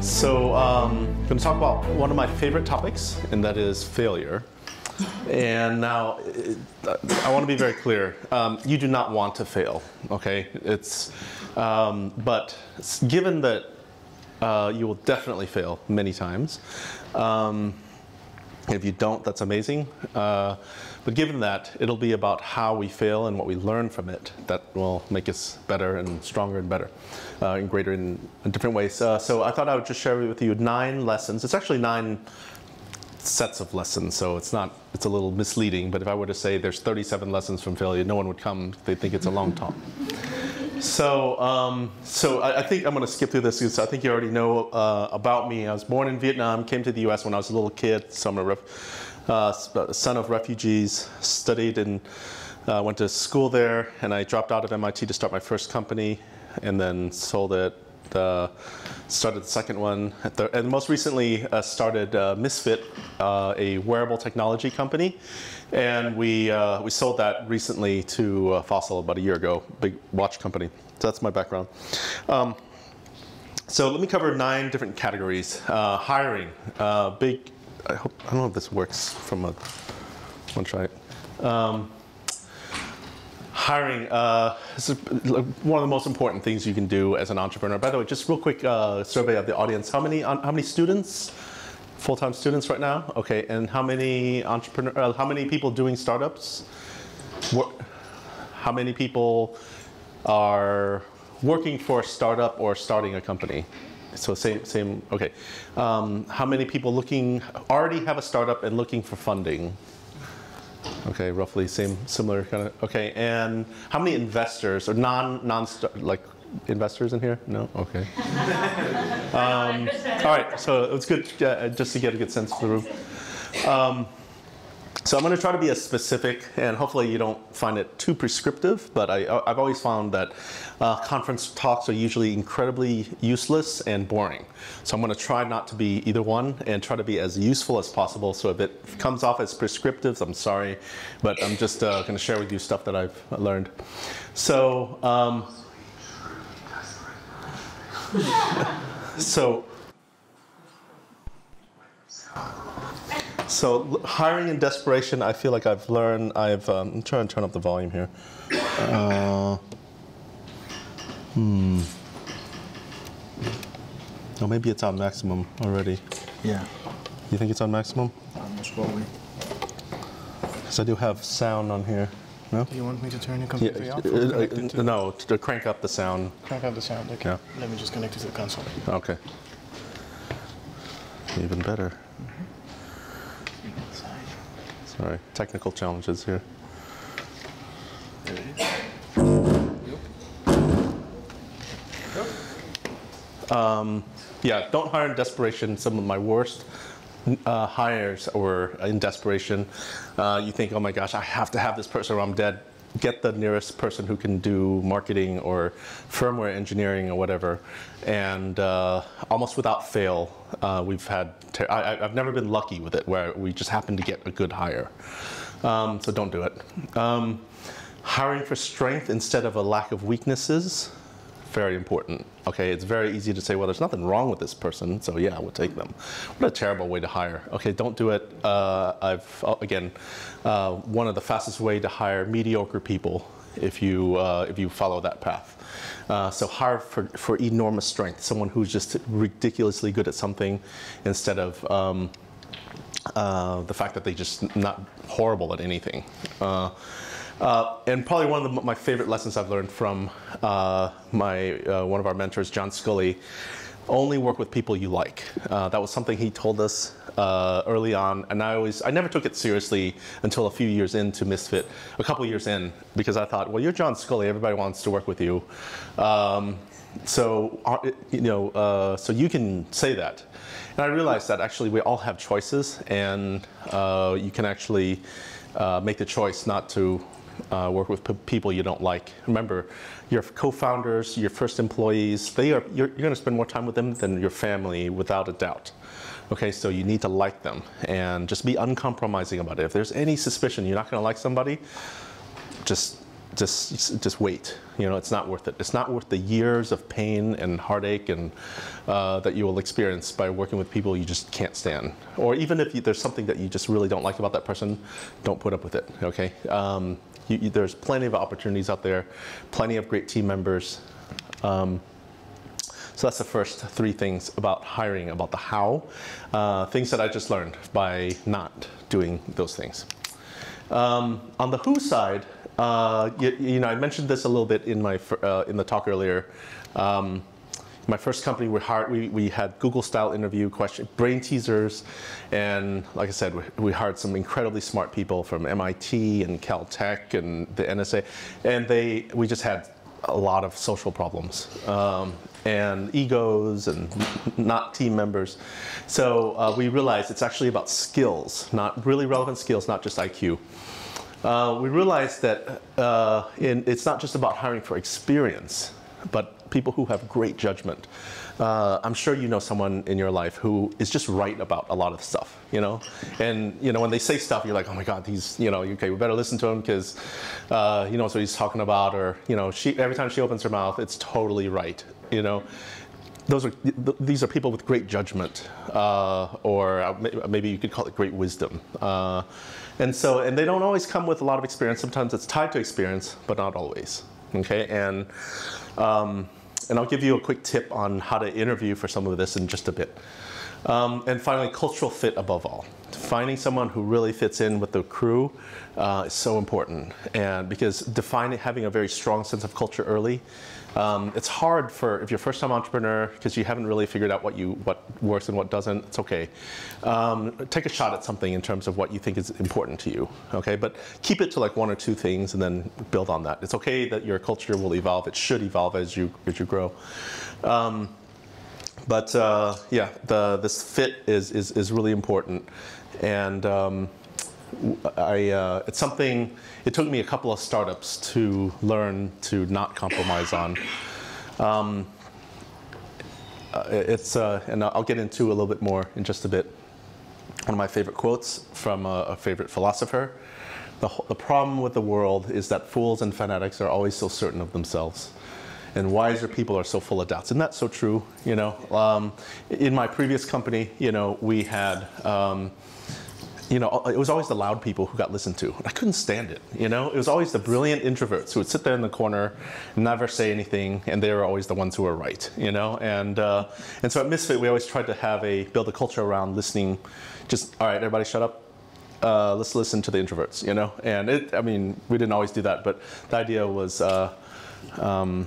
So um, I'm going to talk about one of my favorite topics, and that is failure. And now, I want to be very clear. Um, you do not want to fail, okay? It's, um, but given that uh, you will definitely fail many times, um, if you don't, that's amazing. Uh, but given that, it'll be about how we fail and what we learn from it that will make us better and stronger and better uh, and greater in, in different ways. Uh, so I thought I would just share with you nine lessons. It's actually nine sets of lessons, so it's not, it's a little misleading, but if I were to say there's 37 lessons from failure, no one would come, they think it's a long talk. So, um, so I, I, think I'm going to skip through this because I think you already know uh, about me. I was born in Vietnam, came to the U.S. when I was a little kid, uh, son of refugees, studied and uh, went to school there, and I dropped out of MIT to start my first company, and then sold it. Uh, started the second one, the, and most recently uh, started uh, Misfit, uh, a wearable technology company, and we we sold that recently to Fossil about a year ago, big watch company. So that's my background. Um, so let me cover nine different categories. hiring, big I hope I don't know if this works from a one try. Um, hiring uh, is one of the most important things you can do as an entrepreneur. By the way, just real quick uh, survey of the audience: how many how many students, full-time students right now? Okay, and how many entrepreneur? Uh, how many people doing startups? What, How many people are working for a startup or starting a company? So same, same, okay. Um, how many people looking, already have a startup and looking for funding? Okay, roughly same, similar kind of, okay. And how many investors or non, non like investors in here? No? Okay. um, all right, so it's good uh, just to get a good sense of the room. Um, so I'm going to try to be as specific, and hopefully you don't find it too prescriptive, but I, have always found that uh, conference talks are usually incredibly useless and boring. So I'm going to try not to be either one and try to be as useful as possible. So if it comes off as prescriptive, I'm sorry, but I'm just uh, going to share with you stuff that I've learned. So, um, so So hiring in desperation, I feel like I've learned. I've um, I'm trying to turn up the volume here. Uh, hmm. Oh, maybe it's on maximum already. Yeah. You think it's on maximum? Almost probably. Because I do have sound on here. No? Do you want me to turn it completely yeah, off? Uh, uh, no, to crank up the sound. Crank up the sound, okay. Yeah. Let me just connect it to the console. Okay. Even better. Mm -hmm. Sorry, technical challenges here. Um, yeah, don't hire in desperation. Some of my worst uh, hires or in desperation. Uh, you think, oh my gosh, I have to have this person or I'm dead get the nearest person who can do marketing or firmware engineering or whatever. And uh, almost without fail, uh, we've had, I, have never been lucky with it where we just happen to get a good hire. Um, so don't do it. Um, hiring for strength instead of a lack of weaknesses very important. Okay, it's very easy to say, well, there's nothing wrong with this person, so yeah, we'll take them. What a terrible way to hire. Okay, don't do it. Uh, I've uh, again, uh, one of the fastest way to hire mediocre people if you uh, if you follow that path. Uh, so hire for, for enormous strength, someone who's just ridiculously good at something, instead of um, uh, the fact that they just not horrible at anything. Uh, and probably one of the, my favorite lessons I've learned from uh, my uh, one of our mentors, John Sculley, only work with people you like. Uh, that was something he told us uh, early on, and I always I never took it seriously until a few years into Misfit, a couple years in, because I thought, well, you're John Sculley, everybody wants to work with you. Um, so uh, you know, so you can say that. And I realized that actually we all have choices, and you can actually make the choice not to uh, work with people you don't like. Remember, your co-founders, your first employees, they are, you're, you're going to spend more time with them than your family without a doubt. Okay, so you need to like them and just be uncompromising about it. If there's any suspicion you're not going to like somebody, just just just wait. You know, it's not worth it. It's not worth the years of pain and heartache and uh, that you will experience by working with people you just can't stand. Or even if you, there's something that you just really don't like about that person, don't put up with it. Okay. Um, you, you, there's plenty of opportunities out there, plenty of great team members. Um, so that's the first three things about hiring, about the how, uh, things that I just learned by not doing those things. Um, on the who side, uh, you, you, know, I mentioned this a little bit in my uh, in the talk earlier. Um, my first company, we, hired, we, we had Google-style interview question, brain teasers, and like I said, we, we, hired some incredibly smart people from MIT and Caltech and the NSA, and they we just had a lot of social problems um, and egos and not team members. So uh, we realized it's actually about skills, not really relevant skills, not just IQ. Uh, we realized that uh, in, it's not just about hiring for experience, but people who have great judgment. Uh, I'm sure you know someone in your life who is just right about a lot of stuff, you know? And, you know, when they say stuff, you're like, oh my God, he's, you know, okay, we better listen to him because uh, he knows what he's talking about. Or, you know, she, every time she opens her mouth, it's totally right, you know? Those are, these are people with great judgment, uh, or uh, maybe you could call it great wisdom. Uh, and so, and they don't always come with a lot of experience. Sometimes it's tied to experience, but not always. Okay, and um, and I'll give you a quick tip on how to interview for some of this in just a bit. Um, and finally, cultural fit above all. Finding someone who really fits in with the crew uh, is so important, and because defining having a very strong sense of culture early um, it's hard for if you're a first-time entrepreneur because you haven't really figured out what you what works and what doesn't. It's okay. Um, take a shot at something in terms of what you think is important to you. Okay, but keep it to like one or two things and then build on that. It's okay that your culture will evolve. It should evolve as you as you grow. Um, but uh, yeah, the this fit is is is really important, and um, I, uh, it's something, it took me a couple of startups to learn to not compromise on. Um, uh, it's, uh, and I'll get into a little bit more in just a bit. One of my favorite quotes from a, a favorite philosopher. The, the problem with the world is that fools and fanatics are always so certain of themselves and wiser people are so full of doubts. Isn't that so true? You know, um, in my previous company, you know, we had um, you know, it was always the loud people who got listened to. I couldn't stand it, you know? It was always the brilliant introverts who would sit there in the corner, never say anything, and they were always the ones who were right, you know? And, uh, and so at Misfit, we always tried to have a, build a culture around listening, just, all right, everybody shut up, uh, let's listen to the introverts, you know? And it, I mean, we didn't always do that, but the idea was uh, um,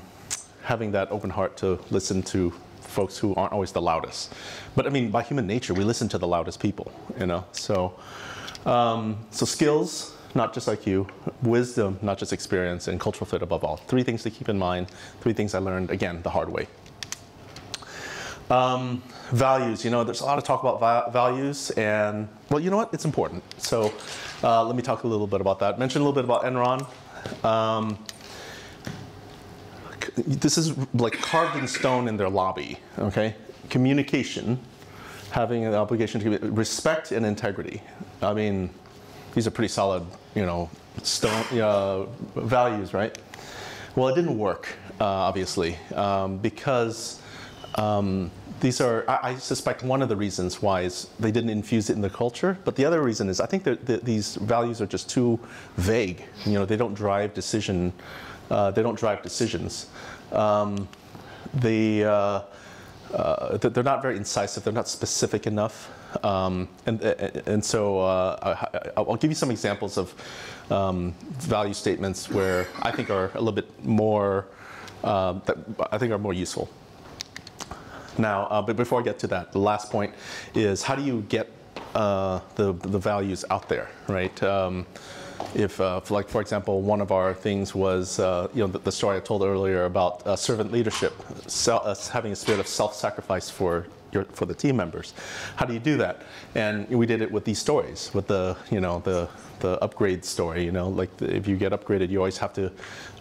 having that open heart to listen to folks who aren't always the loudest. But I mean, by human nature, we listen to the loudest people, you know? So, um, so skills, not just IQ, wisdom, not just experience, and cultural fit above all. Three things to keep in mind, three things I learned, again, the hard way. Um, values, you know, there's a lot of talk about va values, and well, you know what? It's important. So uh, let me talk a little bit about that. Mention a little bit about Enron. Um, this is like carved in stone in their lobby, okay? Communication, having an obligation to respect and integrity. I mean, these are pretty solid, you know, stone uh, values, right? Well, it didn't work, uh, obviously, um, because um, these are, I, I, suspect one of the reasons why is they didn't infuse it in the culture, but the other reason is I think that these values are just too vague. You know, they don't drive decision uh, they don't drive decisions. Um, they, uh, uh, they're not very incisive. They're not specific enough. Um, and, and so uh, I, will give you some examples of um, value statements where I think are a little bit more, uh, that I think are more useful. Now, uh, but before I get to that, the last point is how do you get the, the values out there, right? If, uh, for like for example, one of our things was, uh, you know, the, the, story I told earlier about uh, servant leadership, uh, having a spirit of self-sacrifice for your, for the team members. How do you do that? And we did it with these stories, with the, you know, the the upgrade story. You know, like the, if you get upgraded, you always have to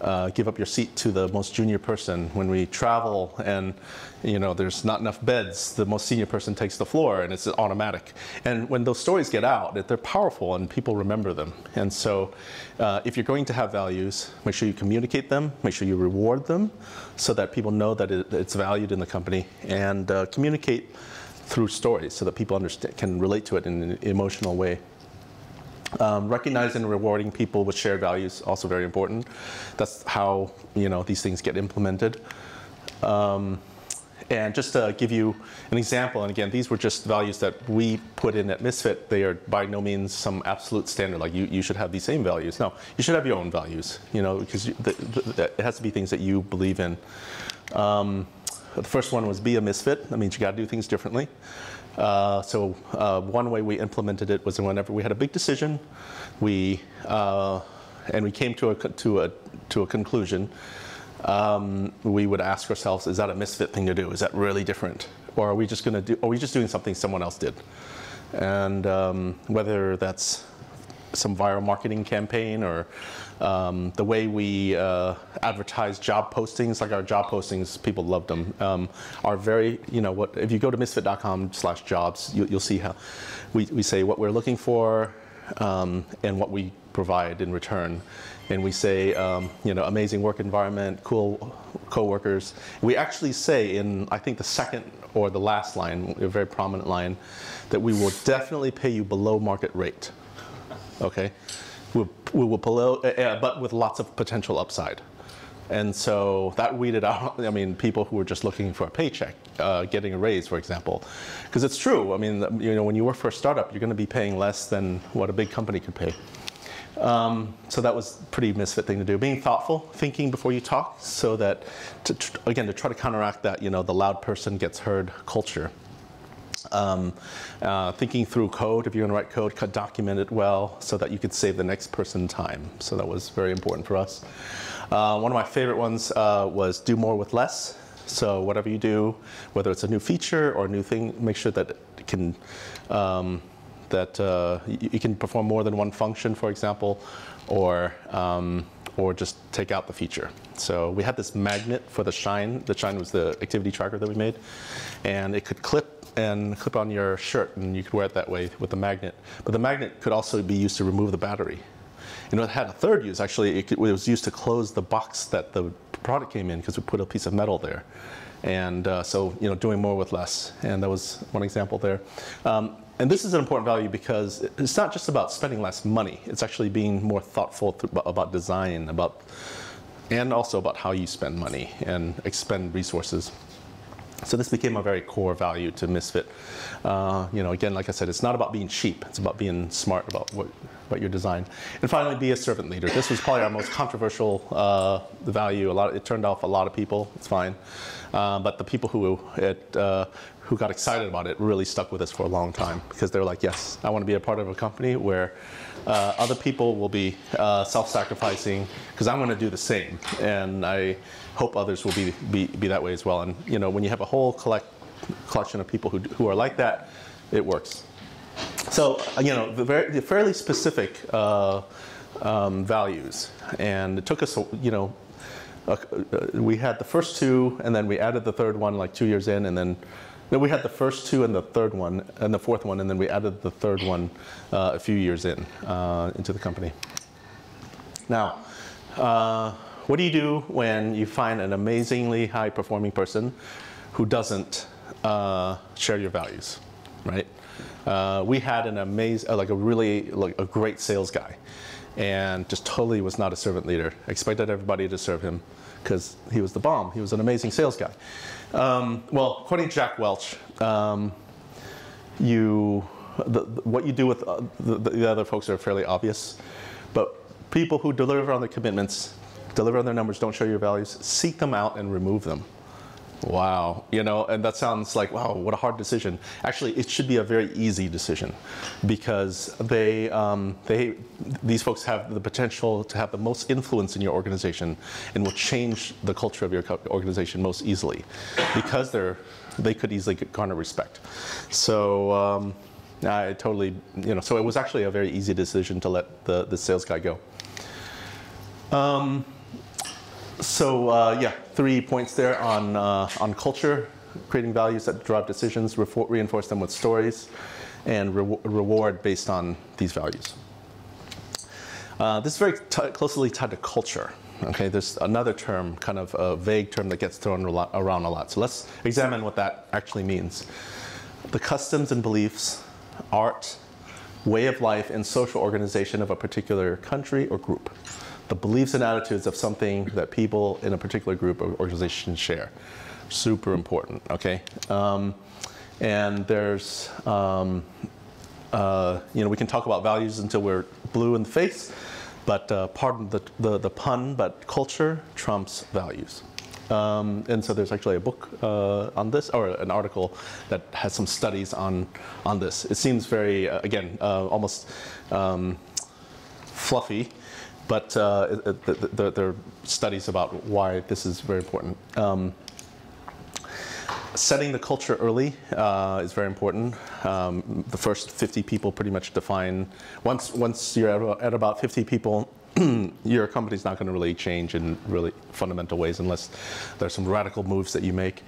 uh, give up your seat to the most junior person. When we travel and you know there's not enough beds, the most senior person takes the floor, and it's automatic. And when those stories get out, they're powerful, and people remember them. And so, uh, if you're going to have values, make sure you communicate them, make sure you reward them, so that people know that it, it's valued in the company, and uh, communicate through stories so that people understand, can relate to it in an emotional way. Um, recognizing and rewarding people with shared values also very important. That's how you know these things get implemented. Um, and just to give you an example, and again, these were just values that we put in at Misfit. They are by no means some absolute standard, like you, you should have these same values. No, you should have your own values, you know, because you, the, the, it has to be things that you believe in. Um, the first one was be a misfit. That means you got to do things differently. Uh, so uh, one way we implemented it was whenever we had a big decision, we uh, and we came to a to a to a conclusion. Um, we would ask ourselves, is that a misfit thing to do? Is that really different, or are we just going to do? Are we just doing something someone else did? And um, whether that's some viral marketing campaign or um, the way we uh, advertise job postings, like our job postings, people loved them, um, are very, you know, what if you go to misfit.com slash jobs, you, will see how we, we say what we're looking for um, and what we provide in return. And we say, um, you know, amazing work environment, cool coworkers. We actually say in, I think the second or the last line, a very prominent line, that we will definitely pay you below market rate. Okay? we will below, uh, but with lots of potential upside. And so that weeded out, I mean, people who were just looking for a paycheck, uh, getting a raise, for example. Because it's true, I mean, you know, when you work for a startup, you're going to be paying less than what a big company could pay. Um, so that was pretty misfit thing to do. Being thoughtful, thinking before you talk, so that, to, again, to try to counteract that, you know, the loud person gets heard culture. Um, uh, thinking through code, if you're going to write code, document it well so that you could save the next person time. So that was very important for us. Uh, one of my favorite ones uh, was do more with less. So whatever you do, whether it's a new feature or a new thing, make sure that it can um, that uh, you, can perform more than one function, for example, or um, or just take out the feature. So we had this magnet for the Shine. The Shine was the activity tracker that we made, and it could clip and clip on your shirt, and you could wear it that way with the magnet. But the magnet could also be used to remove the battery. You know, it had a third use. Actually, it, could, it was used to close the box that the product came in because we put a piece of metal there. And uh, so, you know, doing more with less. And that was one example there. Um, and this is an important value because it's not just about spending less money. It's actually being more thoughtful about design, about, and also about how you spend money and expend resources. So this became a very core value to Misfit. Uh, you know, again, like I said, it's not about being cheap. It's about being smart about what, what your design. And finally, be a servant leader. This was probably our most controversial uh, value. A lot, of, it turned off a lot of people. It's fine, uh, but the people who it, uh, who got excited about it really stuck with us for a long time because they're like, yes, I want to be a part of a company where uh, other people will be uh, self-sacrificing because I'm going to do the same, and I hope others will be, be, be that way as well. And you know, when you have a whole collect, collection of people who, who are like that, it works. So uh, you know, the, very, the fairly specific uh, um, values, and it took us, you know, uh, we had the first two, and then we added the third one like two years in, and then no, we had the first two and the third one, and the fourth one, and then we added the third one uh, a few years in uh, into the company. Now, uh, what do you do when you find an amazingly high-performing person who doesn't uh, share your values, right? Uh, we had an amazing, uh, like a really, like a great sales guy, and just totally was not a servant leader. I Expected everybody to serve him because he was the bomb. He was an amazing sales guy. Um, well, according to Jack Welch, um, you, the, what you do with uh, the, the, other folks are fairly obvious, but people who deliver on their commitments, deliver on their numbers, don't show your values, seek them out and remove them. Wow, you know, and that sounds like, wow, what a hard decision. Actually, it should be a very easy decision because they, um, they, these folks have the potential to have the most influence in your organization and will change the culture of your organization most easily because they're, they could easily garner respect. So, um, I totally, you know, so it was actually a very easy decision to let the, the sales guy go. Um, so uh, yeah, three points there on, uh, on culture, creating values that drive decisions, reinforce them with stories, and re reward based on these values. Uh, this is very closely tied to culture. Okay, there's another term, kind of a vague term that gets thrown around a lot. So let's examine what that actually means. The customs and beliefs, art, way of life, and social organization of a particular country or group the beliefs and attitudes of something that people in a particular group or organization share. Super important, okay? Um, and there's, um, uh, you know, we can talk about values until we're blue in the face, but uh, pardon the, the, the, pun, but culture trumps values. Um, and so there's actually a book uh, on this, or an article that has some studies on, on this. It seems very, uh, again, uh, almost um, fluffy, but uh, there are studies about why this is very important. Um, setting the culture early uh, is very important. Um, the first 50 people pretty much define, once, once you're at, at about 50 people, your company's not going to really change in really fundamental ways unless there's some radical moves that you make.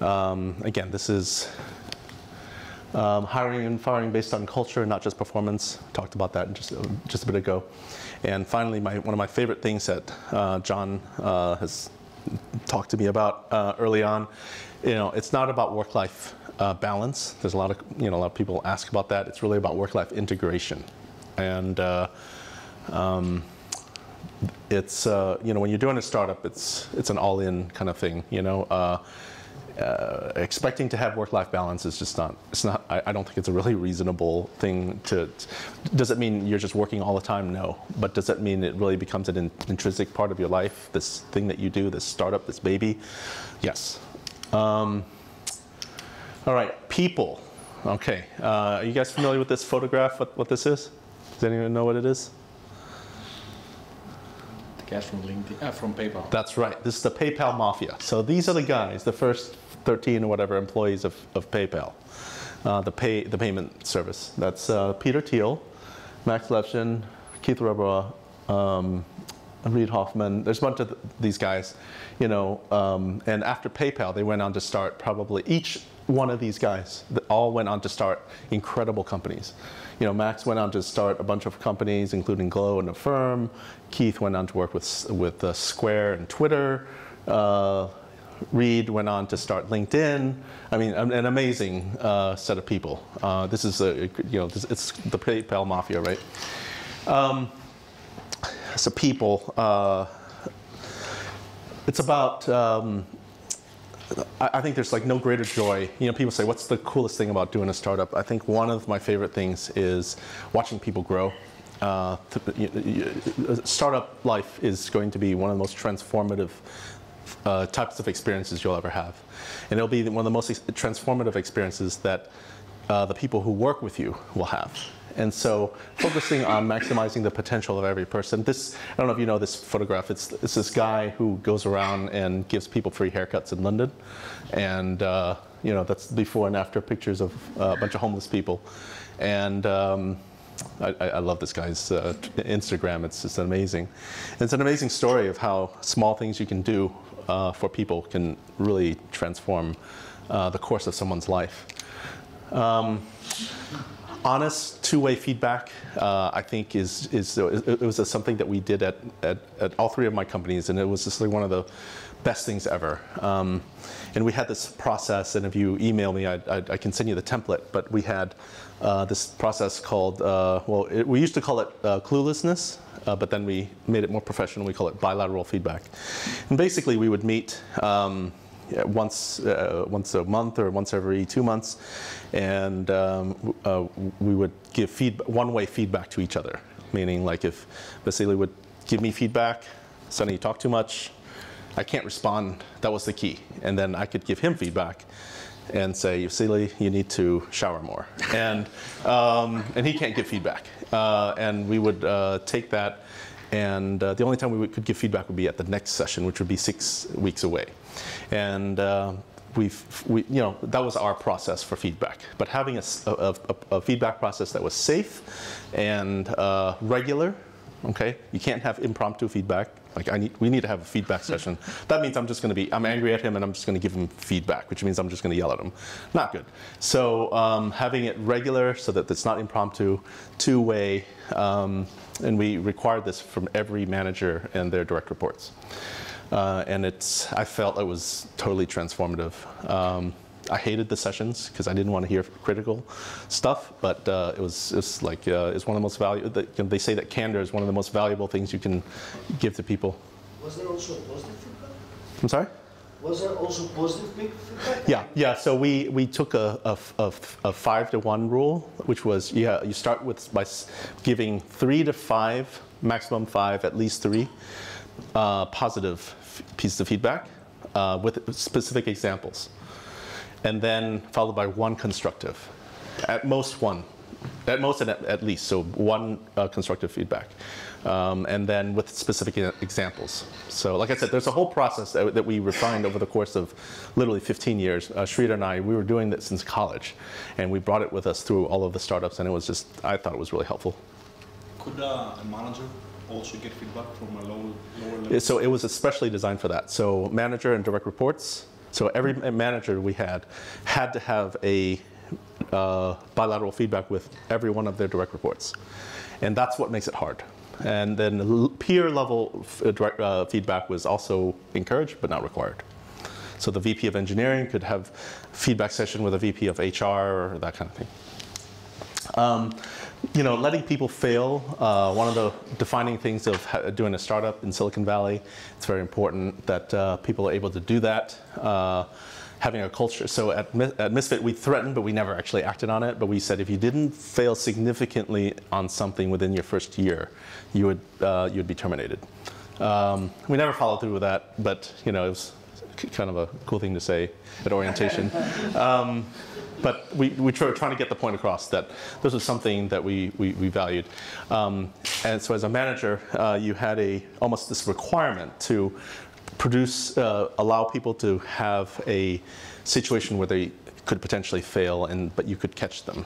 Um, again, this is um, hiring and firing based on culture, not just performance. Talked about that just, just a bit ago. And finally, my, one of my favorite things that uh, John uh, has talked to me about uh, early on, you know, it's not about work-life uh, balance. There's a lot of, you know, a lot of people ask about that. It's really about work-life integration. And uh, um, it's, uh, you know, when you're doing a startup, it's, it's an all-in kind of thing, you know uh, expecting to have work-life balance is just not, it's not, I, I, don't think it's a really reasonable thing to, does it mean you're just working all the time? No. But does that mean it really becomes an in, intrinsic part of your life, this thing that you do, this startup, this baby? Yes. Um, all right, people. Okay, uh, are you guys familiar with this photograph, what, what this is? Does anyone know what it is? The guys from LinkedIn, uh, from PayPal. That's right. This is the PayPal mafia. So these are the guys, the first 13 or whatever employees of, of PayPal, uh, the pay the payment service. That's uh, Peter Thiel, Max Levchin, Keith Rabois, um, Reid Hoffman. There's a bunch of these guys, you know. Um, and after PayPal, they went on to start probably each one of these guys. All went on to start incredible companies. You know, Max went on to start a bunch of companies, including Glow and Affirm. Keith went on to work with with uh, Square and Twitter. Uh, Reid went on to start LinkedIn. I mean, an amazing uh, set of people. Uh, this is a, you know, this, it's the PayPal mafia, right? Um, so people, uh, it's about, um, I, I, think there's like no greater joy. You know, people say, what's the coolest thing about doing a startup? I think one of my favorite things is watching people grow. Uh, startup life is going to be one of the most transformative uh, types of experiences you'll ever have. And it'll be one of the most transformative experiences that uh, the people who work with you will have. And so focusing on maximizing the potential of every person. This, I don't know if you know this photograph, it's, it's this guy who goes around and gives people free haircuts in London. And uh, you know, that's before and after pictures of uh, a bunch of homeless people. And um, I, I, love this guy's uh, Instagram. It's just amazing. It's an amazing story of how small things you can do uh, for people can really transform uh, the course of someone's life. Um, honest two-way feedback, uh, I think, is, is it was something that we did at, at, at, all three of my companies, and it was just like one of the best things ever. Um, and we had this process, and if you email me, I, I, I can send you the template, but we had uh, this process called, uh, well, it, we used to call it uh, cluelessness, uh, but then we made it more professional. We call it bilateral feedback. And basically, we would meet um, once, uh, once a month or once every two months, and um, uh, we would give feed one-way feedback to each other. Meaning, like if Vasily would give me feedback, Sonny, you talk too much, I can't respond. That was the key. And then I could give him feedback and say, Vasily, you need to shower more. And, um, and he can't give feedback. Uh, and we would uh, take that, and uh, the only time we could give feedback would be at the next session, which would be six weeks away. And uh, we've, we, you know, that was our process for feedback. But having a a feedback process that was safe and uh, regular, okay? You can't have impromptu feedback. Like I need, we need to have a feedback session. That means I'm just going to be, I'm angry at him and I'm just going to give him feedback, which means I'm just going to yell at him. Not good. So um, having it regular so that it's not impromptu, two-way, um, and we required this from every manager and their direct reports. Uh, and it's, I felt it was totally transformative. Um, I hated the sessions because I didn't want to hear critical stuff, but uh, it was it's like uh, it's one of the most valuable. They say that candor is one of the most valuable things you can give to people. Was there also positive feedback? I'm sorry. Was there also positive feedback? Yeah, yeah. So we, we took a, a, a, a five to one rule, which was yeah, you start with by giving three to five, maximum five, at least three uh, positive pieces of feedback uh, with specific examples, and then followed by one constructive, at most one, at most and at, at least. So one uh, constructive feedback, um, and then with specific examples. So, like I said, there's a whole process that, that we refined over the course of literally 15 years. Uh, Sridhar and I, we were doing that since college, and we brought it with us through all of the startups, and it was just, I thought it was really helpful. Could uh, a manager also get feedback from a low, lower level? So it was especially designed for that. So manager and direct reports. So every manager we had had to have a uh, bilateral feedback with every one of their direct reports, and that's what makes it hard. And then peer level uh, direct, uh, feedback was also encouraged but not required. So the VP of engineering could have feedback session with a VP of HR or that kind of thing. Um, you know, letting people fail, uh, one of the defining things of ha- doing a startup in Silicon Valley, it's very important that uh, people are able to do that. Uh, having a culture, so at, at Misfit we threatened, but we never actually acted on it, but we said if you didn't fail significantly on something within your first year, you would, uh, you'd be terminated. Um, we never followed through with that, but you know, it was kind of a cool thing to say at orientation. Um, but we, we were trying to get the point across that this was something that we, we, we valued. Um, and so as a manager, uh, you had a, almost this requirement to produce, uh, allow people to have a situation where they could potentially fail, and, but you could catch them.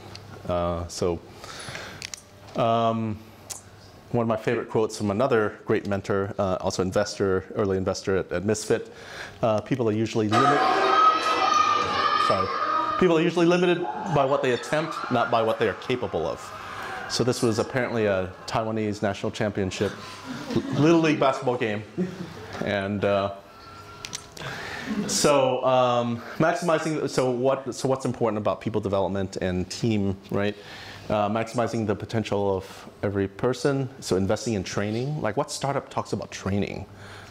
Uh, so um, one of my favorite quotes from another great mentor, uh, also investor, early investor at, at Misfit, uh, people are usually limited. Sorry. People are usually limited by what they attempt, not by what they are capable of. So this was apparently a Taiwanese national championship little league basketball game, and uh, so um, maximizing. So what? So what's important about people development and team, right? Uh, maximizing the potential of every person. So investing in training. Like what startup talks about training?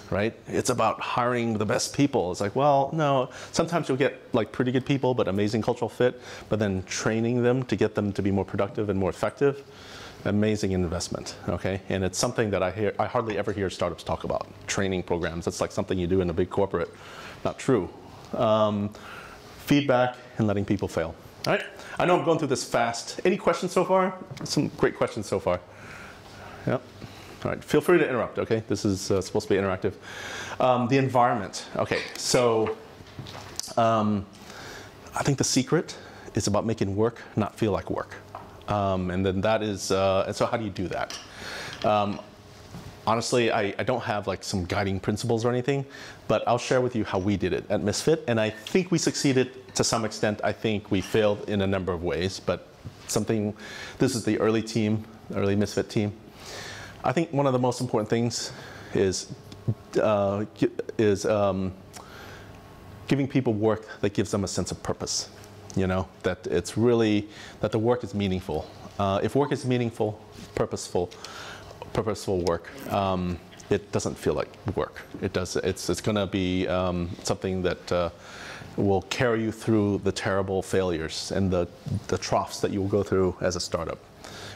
Right? It's about hiring the best people. It's like, well, no. Sometimes you'll get like pretty good people, but amazing cultural fit. But then training them to get them to be more productive and more effective, amazing investment. Okay, and it's something that I hear, I hardly ever hear startups talk about. Training programs. It's like something you do in a big corporate. Not true. Um, feedback and letting people fail. All right. I know I'm going through this fast. Any questions so far? Some great questions so far. Yep. All right, feel free to interrupt, okay? This is uh, supposed to be interactive. Um, the environment, okay, so um, I think the secret is about making work not feel like work. Um, and then that is, uh, and so how do you do that? Um, honestly, I, I don't have like some guiding principles or anything, but I'll share with you how we did it at Misfit. And I think we succeeded to some extent. I think we failed in a number of ways, but something, this is the early team, early Misfit team. I think one of the most important things is uh, is um, giving people work that gives them a sense of purpose. You know that it's really that the work is meaningful. Uh, if work is meaningful, purposeful, purposeful work, um, it doesn't feel like work. It does. It's it's going to be um, something that. Uh, will carry you through the terrible failures and the, the troughs that you will go through as a startup.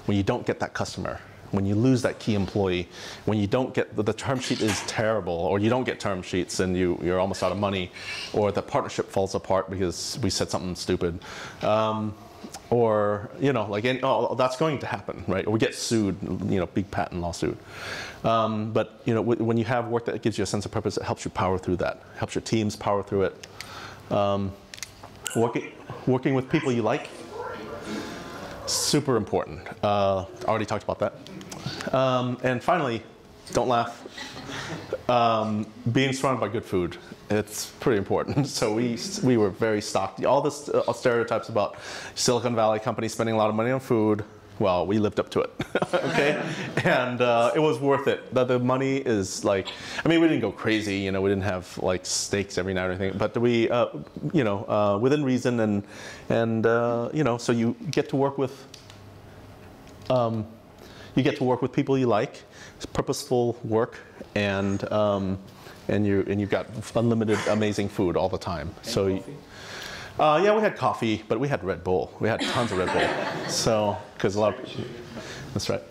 When you don't get that customer, when you lose that key employee, when you don't get the term sheet is terrible, or you don't get term sheets and you, you're almost out of money, or the partnership falls apart because we said something stupid. Um, or you know, like any, oh, that's going to happen, right? Or we get sued, you know, big patent lawsuit. Um, but you know, when you have work that gives you a sense of purpose, it helps you power through that, helps your teams power through it. Um, working, working with people you like, super important. Uh, already talked about that. Um, and finally, don't laugh. Um, being surrounded by good food, it's pretty important. So we we were very stocked. All the uh, stereotypes about Silicon Valley companies spending a lot of money on food. Well, we lived up to it, okay, and uh, it was worth it. But the money is like, I mean, we didn't go crazy. You know, we didn't have like steaks every night or anything. But we, uh, you know, uh, within reason, and and uh, you know, so you get to work with. Um, you get to work with people you like. It's purposeful work, and um, and you and you've got unlimited amazing food all the time. so. you- uh, yeah, we had coffee, but we had Red Bull. We had tons of Red Bull. So, because a lot of, that's right.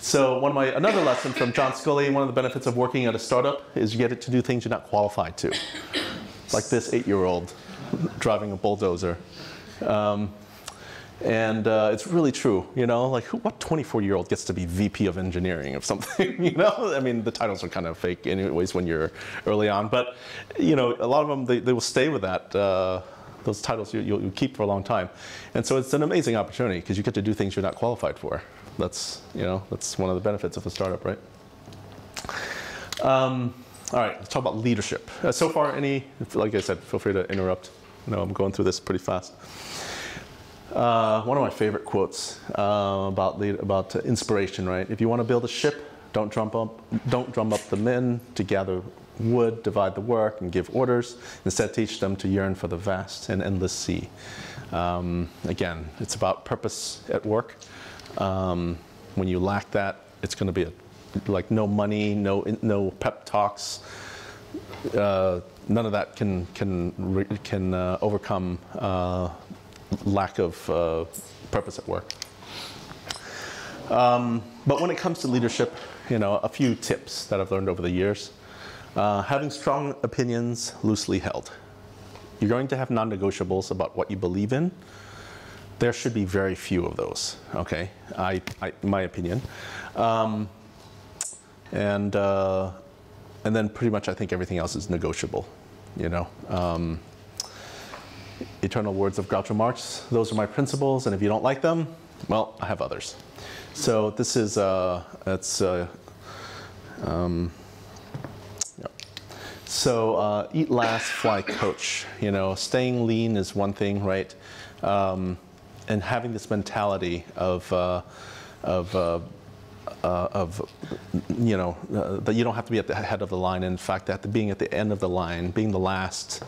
So, one of my another lesson from John Sculley, one of the benefits of working at a startup is you get to do things you're not qualified to, like this eight-year-old driving a bulldozer. Um, and uh, it's really true, you know, like who, what 24-year-old gets to be VP of engineering of something, you know? I mean, the titles are kind of fake anyways when you're early on, but, you know, a lot of them, they, they will stay with that, uh, those titles you, you'll keep for a long time. And so it's an amazing opportunity because you get to do things you're not qualified for. That's, you know, that's one of the benefits of a startup, right? Um, all right, let's talk about leadership. Uh, so far, any, like I said, feel free to interrupt. Know I'm going through this pretty fast. Uh, one of my favorite quotes uh, about lead, about inspiration, right? If you want to build a ship, don't drum up don't drum up the men to gather wood, divide the work, and give orders. Instead, teach them to yearn for the vast and endless sea. Um, again, it's about purpose at work. Um, when you lack that, it's going to be a, like no money, no no pep talks. Uh, none of that can can can uh, overcome uh, lack of uh, purpose at work. Um, but when it comes to leadership, you know, a few tips that I've learned over the years. Uh, having strong opinions loosely held. You're going to have non-negotiables about what you believe in. There should be very few of those. Okay, I, I my opinion. Um, and uh, and then pretty much I think everything else is negotiable. You know. Um, eternal words of Groucho Marx. Those are my principles, and if you don't like them, well, I have others. So this is uh, it's. Uh, um, yeah. So uh, eat last, fly coach. You know, staying lean is one thing, right? Um, and having this mentality of uh, of uh, uh, of you know uh, that you don't have to be at the head of the line. In fact, that being at the end of the line, being the last,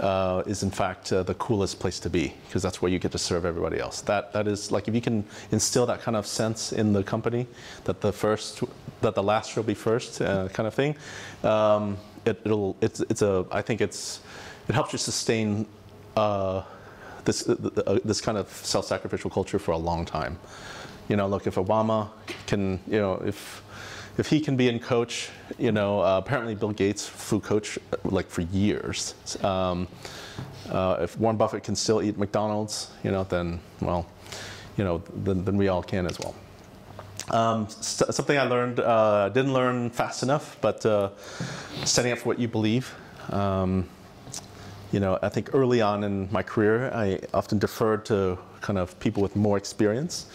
uh, is in fact uh, the coolest place to be because that's where you get to serve everybody else. That that is like if you can instill that kind of sense in the company that the first that the last will be first uh, kind of thing. Um, it, it'll it's it's a I think it's it helps you sustain. Uh, this, uh, this kind of self-sacrificial culture for a long time. You know, look, if Obama can, you know, if if he can be in coach, you know, uh, apparently Bill Gates flew coach uh, like for years. Um, uh, if Warren Buffett can still eat McDonald's, you know, then well, you know, then, then we all can as well. Um, st- something I learned, uh, didn't learn fast enough, but uh, standing up for what you believe. Um, you know, I think early on in my career, I often deferred to kind of people with more experience.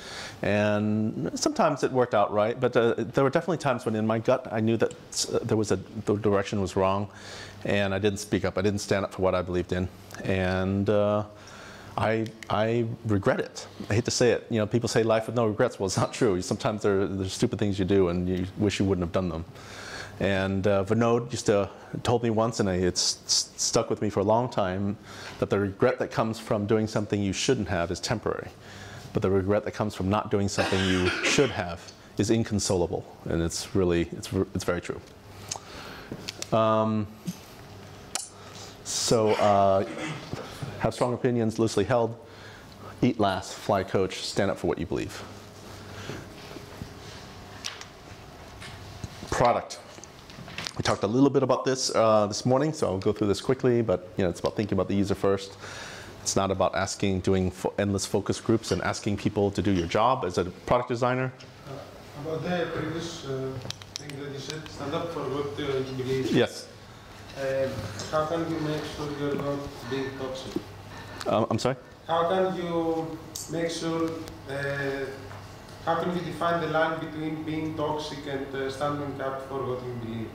And sometimes it worked out right, but uh, there were definitely times when in my gut I knew that uh, there was a, the direction was wrong, and I didn't speak up. I didn't stand up for what I believed in. And uh, I, I regret it. I hate to say it. You know, people say life with no regrets. Well, it's not true. Sometimes there, there's stupid things you do and you wish you wouldn't have done them. And uh, Vinod used to told me once, and I, it's s- stuck with me for a long time, that the regret that comes from doing something you shouldn't have is temporary, but the regret that comes from not doing something you should have is inconsolable, and it's really it's it's very true. Um, so uh, have strong opinions, loosely held. Eat last, fly coach, stand up for what you believe. Product. We talked a little bit about this uh, this morning, so I'll go through this quickly. But you know, it's about thinking about the user first. It's not about asking, doing fo- endless focus groups and asking people to do your job as a product designer. About the previous uh, thing that you said, stand up for what uh, you believe. Yes. Uh, how can you make sure you're not being toxic? Um, I'm sorry. How can you make sure, uh, how can you define the line between being toxic and uh, standing up for what you believe?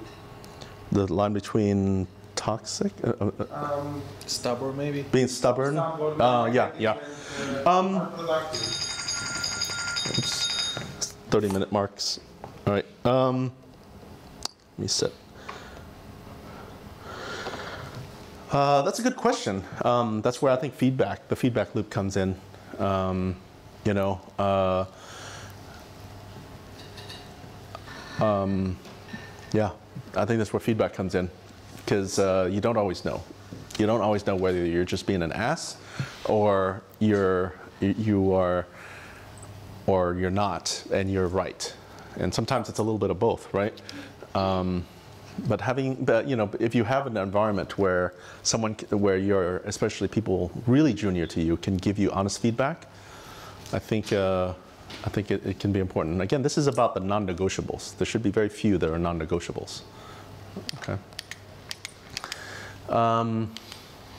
The line between toxic, uh, uh, uh, Um, Stubborn maybe? being stubborn. stubborn, Uh, yeah, yeah. Um. Oops. 30 minute marks. All right. Um, let me sit. Uh, that's a good question. Um, that's where I think feedback, the feedback loop comes in. Um, you know, uh, um, yeah, I think that's where feedback comes in because uh, you don't always know. You don't always know whether you're just being an ass or you're you- are or you're not and you're right. And sometimes it's a little bit of both, right? Um, but having, but, you know, if you have an environment where someone, where you're, especially people really junior to you, can give you honest feedback, I think, uh, I think it, it can be important. Again, this is about the non-negotiables. There should be very few that are non-negotiables. Okay. Um,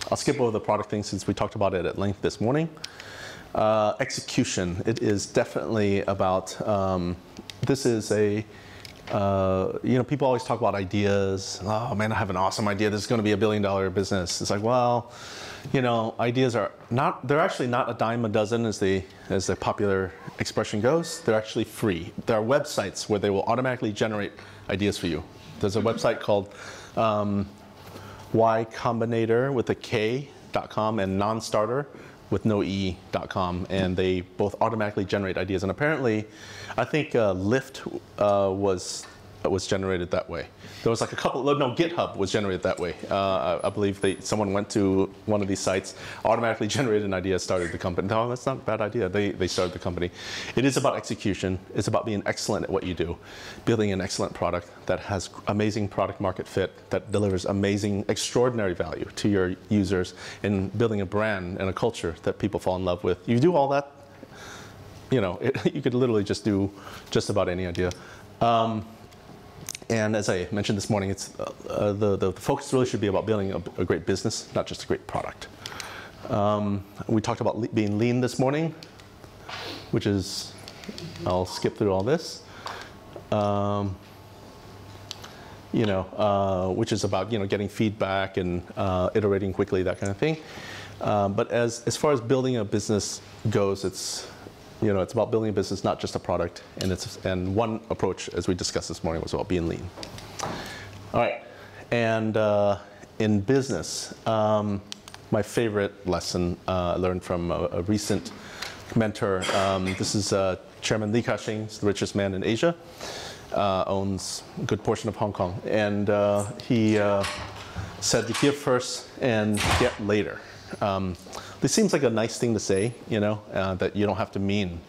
I'll skip over the product thing since we talked about it at length this morning. Uh, execution. It is definitely about. Um, this is a. Uh, you know, people always talk about ideas. Oh man, I have an awesome idea. This is going to be a billion dollar business. It's like, well, you know, ideas are not. They're actually not a dime a dozen, as the as the popular expression goes. They're actually free. There are websites where they will automatically generate ideas for you. There's a website called. Um, Y Combinator with a K dot com and non-starter with no E dot com, and they both automatically generate ideas. And apparently, I think uh, Lyft uh, was was generated that way. There was like a couple. No, GitHub was generated that way. Uh, I, I believe they someone went to one of these sites, automatically generated an idea, started the company. No, that's not a bad idea. They they started the company. It is about execution. It's about being excellent at what you do, building an excellent product that has amazing product market fit, that delivers amazing, extraordinary value to your users, and building a brand and a culture that people fall in love with. You do all that, you know, it, you could literally just do just about any idea. Um, and as I mentioned this morning, it's, uh, uh, the, the, focus really should be about building a, a great business, not just a great product. Um, we talked about le- being lean this morning, which is, I'll skip through all this. Um, you know, uh, which is about you know getting feedback and uh, iterating quickly, that kind of thing. Um, but as as far as building a business goes, it's you know it's about building a business, not just a product. And it's and one approach, as we discussed this morning, was about being lean. All right, and uh, in business, um, my favorite lesson uh, I learned from a, a recent mentor. Um, this is uh, Chairman Li Ka-shing, the richest man in Asia uh, owns a good portion of Hong Kong. And uh, he uh, said give first and get later. Um, this seems like a nice thing to say, you know, uh, that you don't have to mean,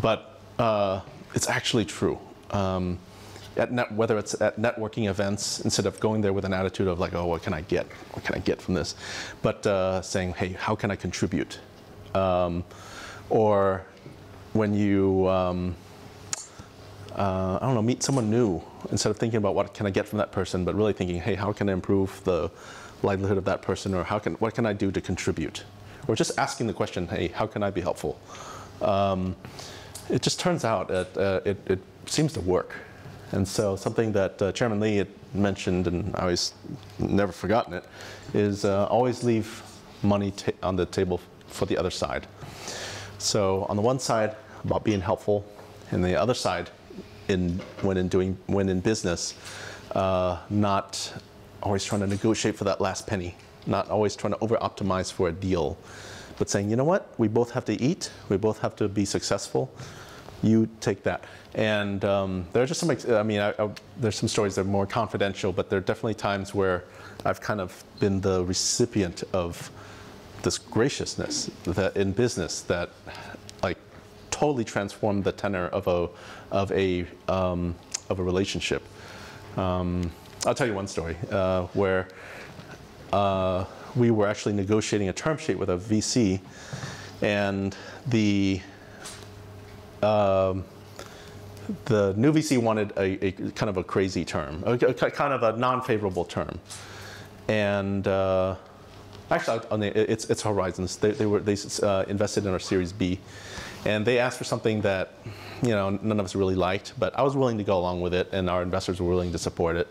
but uh, it's actually true. Um, at net, whether it's at networking events, instead of going there with an attitude of like, oh, what can I get? What can I get from this? But uh, saying, hey, how can I contribute? Um, or when you, um, uh, I don't know, meet someone new instead of thinking about what can I get from that person, but really thinking, hey, how can I improve the livelihood of that person, or how can what can I do to contribute, or just asking the question, hey, how can I be helpful? Um, it just turns out that uh, it, it seems to work, and so something that uh, Chairman Li had mentioned, and I always never forgotten it, is uh, always leave money on the table for the other side. So on the one side, about being helpful, and the other side, in when in doing when in business, uh, not always trying to negotiate for that last penny, not always trying to over optimize for a deal, but saying, you know what, we both have to eat, we both have to be successful. You take that, and um, there are just some, I mean, I, I, there's some stories that are more confidential, but there are definitely times where I've kind of been the recipient of this graciousness that in business that like totally transformed the tenor of a of a um, of a relationship. Um, I'll tell you one story uh, where uh, we were actually negotiating a term sheet with a VC, and the um, the new VC wanted a, a kind of a crazy term, a, a kind of a non-favorable term, and uh, actually, the, it's, it's Horizons. They, they were they uh, invested in our Series B, and they asked for something that you know none of us really liked, but I was willing to go along with it, and our investors were willing to support it.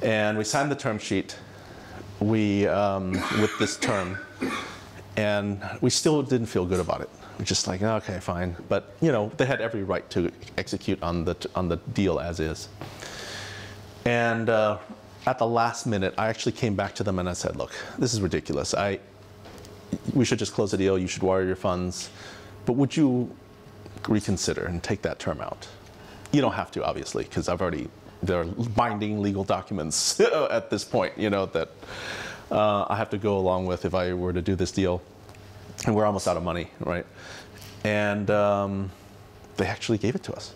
And we signed the term sheet. We um, with this term, and we still didn't feel good about it. We're just like, okay, fine. But you know, they had every right to execute on the on the deal as is. And uh, at the last minute, I actually came back to them and I said, look, this is ridiculous. I, we should just close the deal. You should wire your funds. But would you reconsider and take that term out? You don't have to, obviously, because I've already, there are binding legal documents at this point, you know, that uh, I have to go along with if I were to do this deal. And we're almost out of money, right? And um, they actually gave it to us.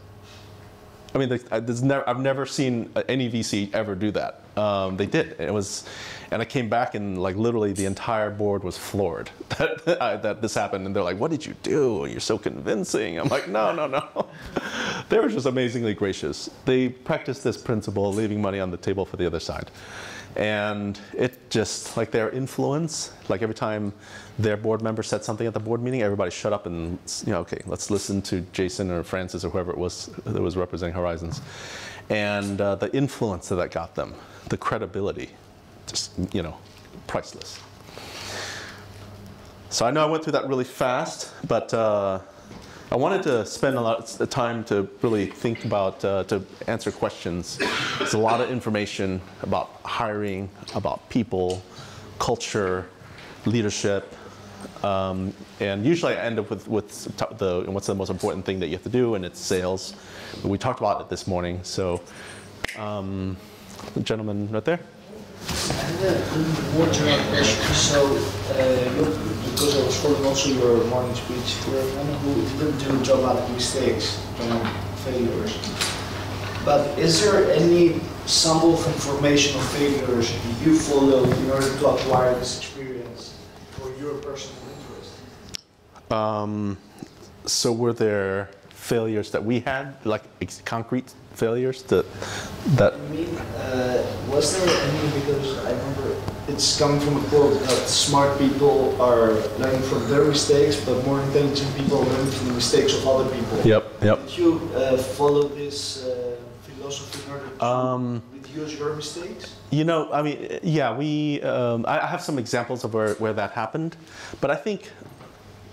I mean, there's never, I've never seen any VC ever do that. Um, they did. It was, and I came back and like literally the entire board was floored that, that this happened. And they're like, "What did you do? You're so convincing." I'm like, "No, no, no." they were just amazingly gracious. They practiced this principle, leaving money on the table for the other side. And it just, like their influence, like every time their board member said something at the board meeting, everybody shut up and, you know, okay, let's listen to Jason or Francis or whoever it was that was representing Horizons. And uh, the influence that that got them, the credibility, just, you know, priceless. So I know I went through that really fast, but uh, I wanted to spend a lot of time to really think about, uh, to answer questions. There's a lot of information about hiring, about people, culture, leadership. Um, and usually I end up with, with the, what's the most important thing that you have to do, and it's sales. We talked about it this morning. So, um, the gentleman right there. And more general question. So, because I was following also your morning speech, you're one who didn't do a job of mistakes and failures. But is there any sample of information of failures you followed in order to acquire this experience for your personal interest? Um, so were there failures that we had, like concrete failures that that? I mean, uh, was there any? Because I remember it's coming from a quote that smart people are learning from their mistakes, but more intelligent people learning from the mistakes of other people. Yep, yep. Did you uh, follow this uh, philosophy in order to um, reduce your mistakes? You know, I mean, yeah, we. Um, I have some examples of where, where that happened, but I think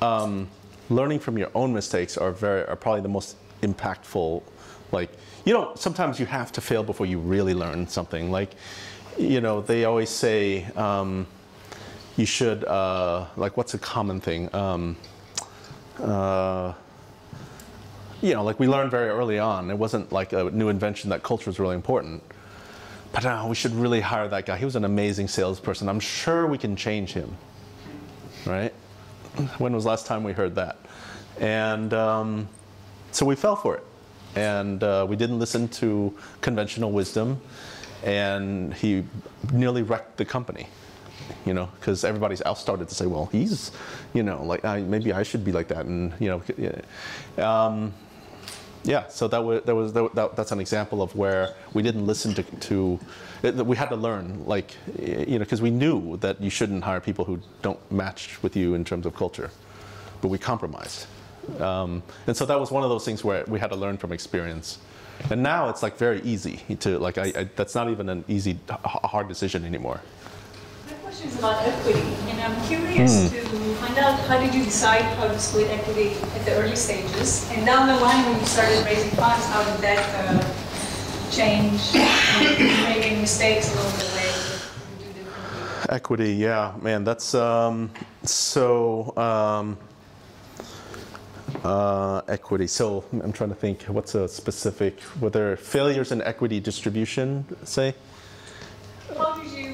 um, learning from your own mistakes are very are probably the most impactful. Like, you know, sometimes you have to fail before you really learn something. Like you know, they always say um, you should, uh, like, what's a common thing? Um, uh, you know, like we learned very early on, it wasn't like a new invention that culture was really important. But uh, we should really hire that guy. He was an amazing salesperson. I'm sure we can change him. Right? When was last time we heard that? And um, so we fell for it. And uh, we didn't listen to conventional wisdom. And he nearly wrecked the company you know, because everybody else started to say, well, he's, you know, like I, maybe I should be like that, and you know, um, yeah. So that was that was that, that's an example of where we didn't listen to, to we had to learn, like, you know, because we knew that you shouldn't hire people who don't match with you in terms of culture, but we compromised, um, and so that was one of those things where we had to learn from experience. And now it's like very easy to like I, I, that's not even an easy hard decision anymore. My question is about equity, and I'm curious hmm. to find out how did you decide how to split equity at the early stages, and down the line when you started raising funds, how did that uh, change? Did you make any mistakes along the way? Equity, yeah, man, that's um, so. Um, uh, equity. So I'm trying to think. What's a specific? Were there failures in equity distribution? Say. How did you,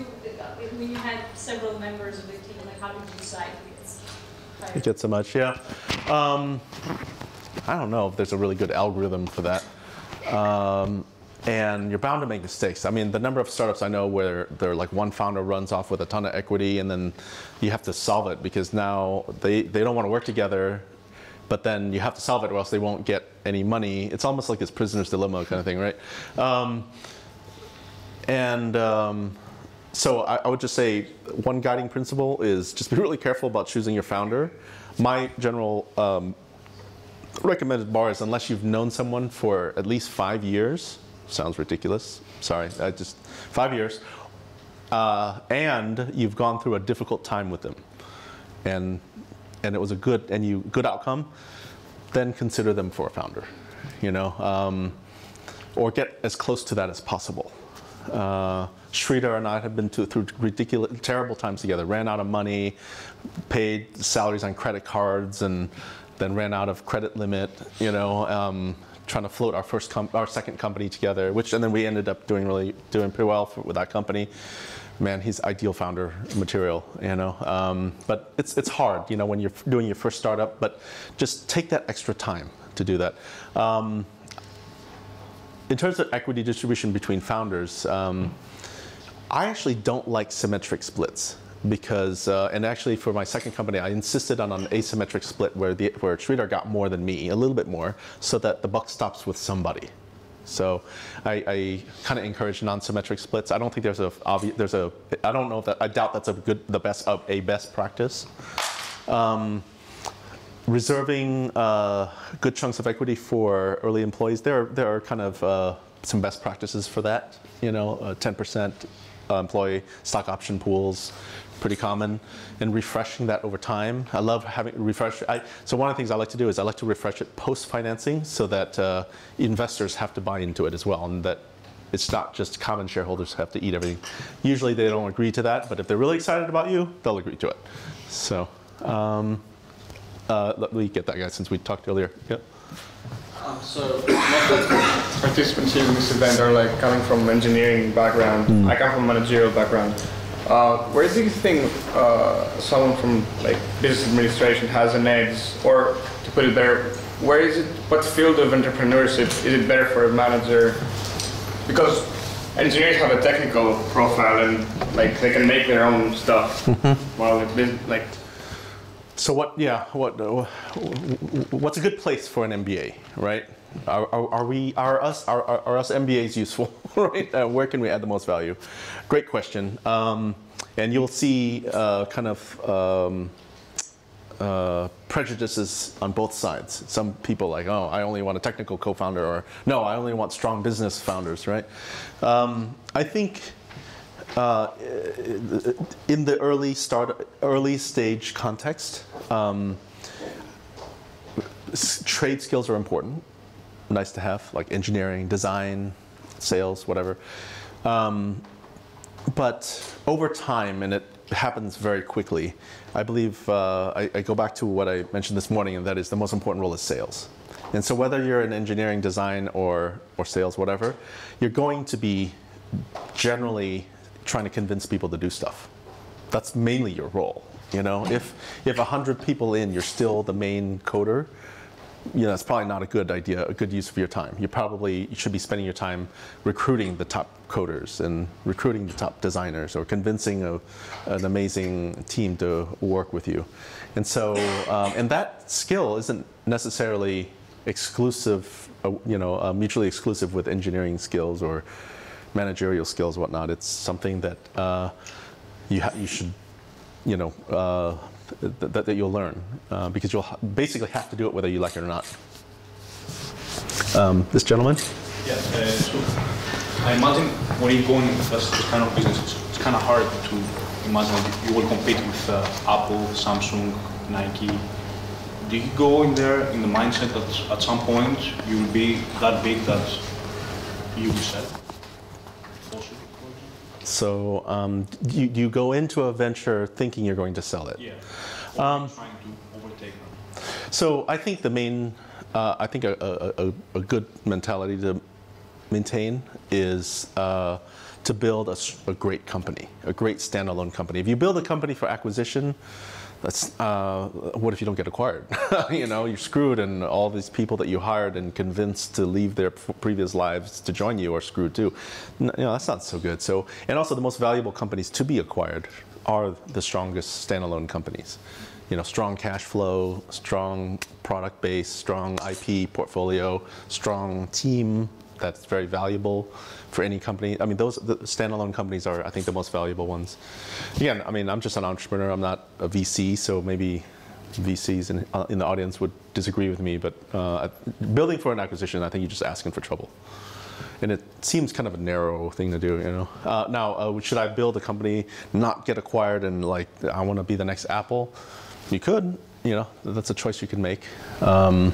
when you had several members of the team, like how did you decide to get so much? Yeah. Um, I don't know if there's a really good algorithm for that. Um, and you're bound to make mistakes. I mean, the number of startups I know where they're like one founder runs off with a ton of equity and then you have to solve it because now they, they don't want to work together but then you have to solve it or else they won't get any money. It's almost like this prisoner's dilemma kind of thing, right? Um, and um, so I, I would just say one guiding principle is just be really careful about choosing your founder. My general um, recommended bar is unless you've known someone for at least five years. Sounds ridiculous. Sorry, I just five years, uh, and you've gone through a difficult time with them, and and it was a good and you good outcome. Then consider them for a founder, you know, um, or get as close to that as possible. Uh, Sridhar and I have been to, through ridiculous, terrible times together. Ran out of money, paid salaries on credit cards, and then ran out of credit limit. You know, um, trying to float our first, our second company together, which and then we ended up doing really doing pretty well for, with that company. Man, he's ideal founder material, you know. Um, but it's it's hard, you know, when you're doing your first startup. But just take that extra time to do that. Um, in terms of equity distribution between founders, um, I actually don't like symmetric splits because, uh, and actually for my second company, I insisted on an asymmetric split where, the, where Sridhar got more than me, a little bit more, so that the buck stops with somebody. So I, I kind of encourage non-symmetric splits. I don't think there's a obvious, there's a, I don't know that, I doubt that's a good, the best, of a best practice. Um, reserving uh, good chunks of equity for early employees, there are, there are kind of uh, some best practices for that. You know, uh, 10% uh, employee stock option pools, pretty common, and refreshing that over time. I love having refresh. I, so one of the things I like to do is I like to refresh it post financing so that uh, investors have to buy into it as well, and that it's not just common shareholders have to eat everything. Usually they don't agree to that, but if they're really excited about you, they'll agree to it. So. Um, uh, let me get that guy since we talked earlier. Yep. Um, so most of the participants here in this event are like coming from engineering background. Hmm. I come from managerial background. Uh, where do you think uh, someone from like business administration has an edge, or to put it better, where is it? What field of entrepreneurship is it better for a manager? Because engineers have a technical profile and like they can make their own stuff, Mm-hmm. while bus- like So what? Yeah. What? Uh, what's a good place for an MBA? Right? Are, are, are we? Are us? Are, are, us MBAs useful? right? Uh, where can we add the most value? Great question. Um, and you'll see uh, kind of. Um, uh, prejudices on both sides. Some people like, oh, I only want a technical co-founder, or no, I only want strong business founders, right? Um, I think uh, in the early start, early stage context, um, trade skills are important. Nice to have, like engineering, design, sales, whatever. Um, but over time, and it happens very quickly, I believe uh, I, I go back to what I mentioned this morning, and that is the most important role is sales. And so, whether you're in engineering, design, or or sales, whatever, you're going to be generally trying to convince people to do stuff. That's mainly your role. You know, if if a hundred people in, you're still the main coder. You know, it's probably not a good idea, a good use of your time. You probably you should be spending your time recruiting the top coders and recruiting the top designers, or convincing a, an amazing team to work with you. And so, um, and that skill isn't necessarily exclusive, uh, you know, uh, mutually exclusive with engineering skills or managerial skills, whatnot. It's something that uh, you you should, you know, uh, th- that, that you'll learn uh, because you'll basically have to do it whether you like it or not. Um, this gentleman. Yeah, uh, so I imagine when you go in this this kind of business, it's, it's kind of hard to imagine you will compete with uh, Apple, Samsung, Nike. Do you go in there in the mindset that at some point you will be that big that you will sell? So um, you, you go into a venture thinking you're going to sell it. yeah. You trying to overtake them. So I think the main, uh, I think a, a, a, a good mentality to maintain is uh, to build a great company, a great standalone company. If you build a company for acquisition, that's uh, what if you don't get acquired? you know, you're screwed, and all these people that you hired and convinced to leave their previous lives to join you are screwed too. You know, that's not so good. So, and also the most valuable companies to be acquired are the strongest standalone companies. You know, strong cash flow, strong product base, strong IP portfolio, strong team, that's very valuable for any company. I mean, those the standalone companies are, I think, the most valuable ones. Again, I mean, I'm just an entrepreneur. I'm not a VC, so maybe VCs in, uh, in the audience would disagree with me. But uh, building for an acquisition, I think you're just asking for trouble. And it seems kind of a narrow thing to do, you know. Uh, now, uh, should I build a company, not get acquired, and like I want to be the next Apple? You could, you know. That's a choice you can make. Um,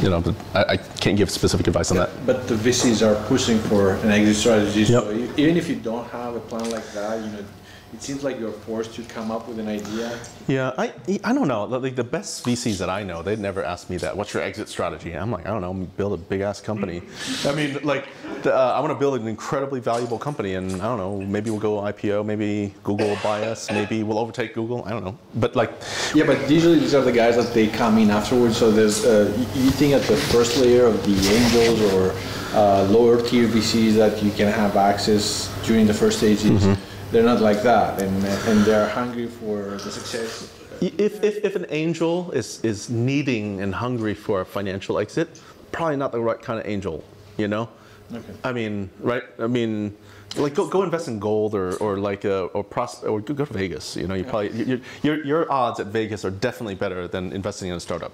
you know, but I, I can't give specific advice on that. But the VCs are pushing for an exit strategy. So Yep. e- even if you don't have a plan like that, you know, it seems like you're forced to come up with an idea. Yeah, I, I don't know. Like the best VCs that I know, they'd never ask me that. What's your exit strategy? I'm like, I don't know. Build a big ass company. I mean, like, the, uh, I want to build an incredibly valuable company, and I don't know. Maybe we'll go IPO. Maybe Google will buy us. Maybe we'll overtake Google. I don't know. But like, Yeah, but usually these are the guys that they come in afterwards. So there's, uh, think at the first layer of the angels or uh, lower tier VCs that you can have access during the first stages. They're not like that, and and they're hungry for the success. if, if, if an angel is, is needing and hungry for a financial exit, probably not the right kind of angel, you know? Okay. I mean, right? I mean, like go, go invest in gold or, or like a, or prosper or go go to Vegas. You know, you probably your, your your odds at Vegas are definitely better than investing in a startup.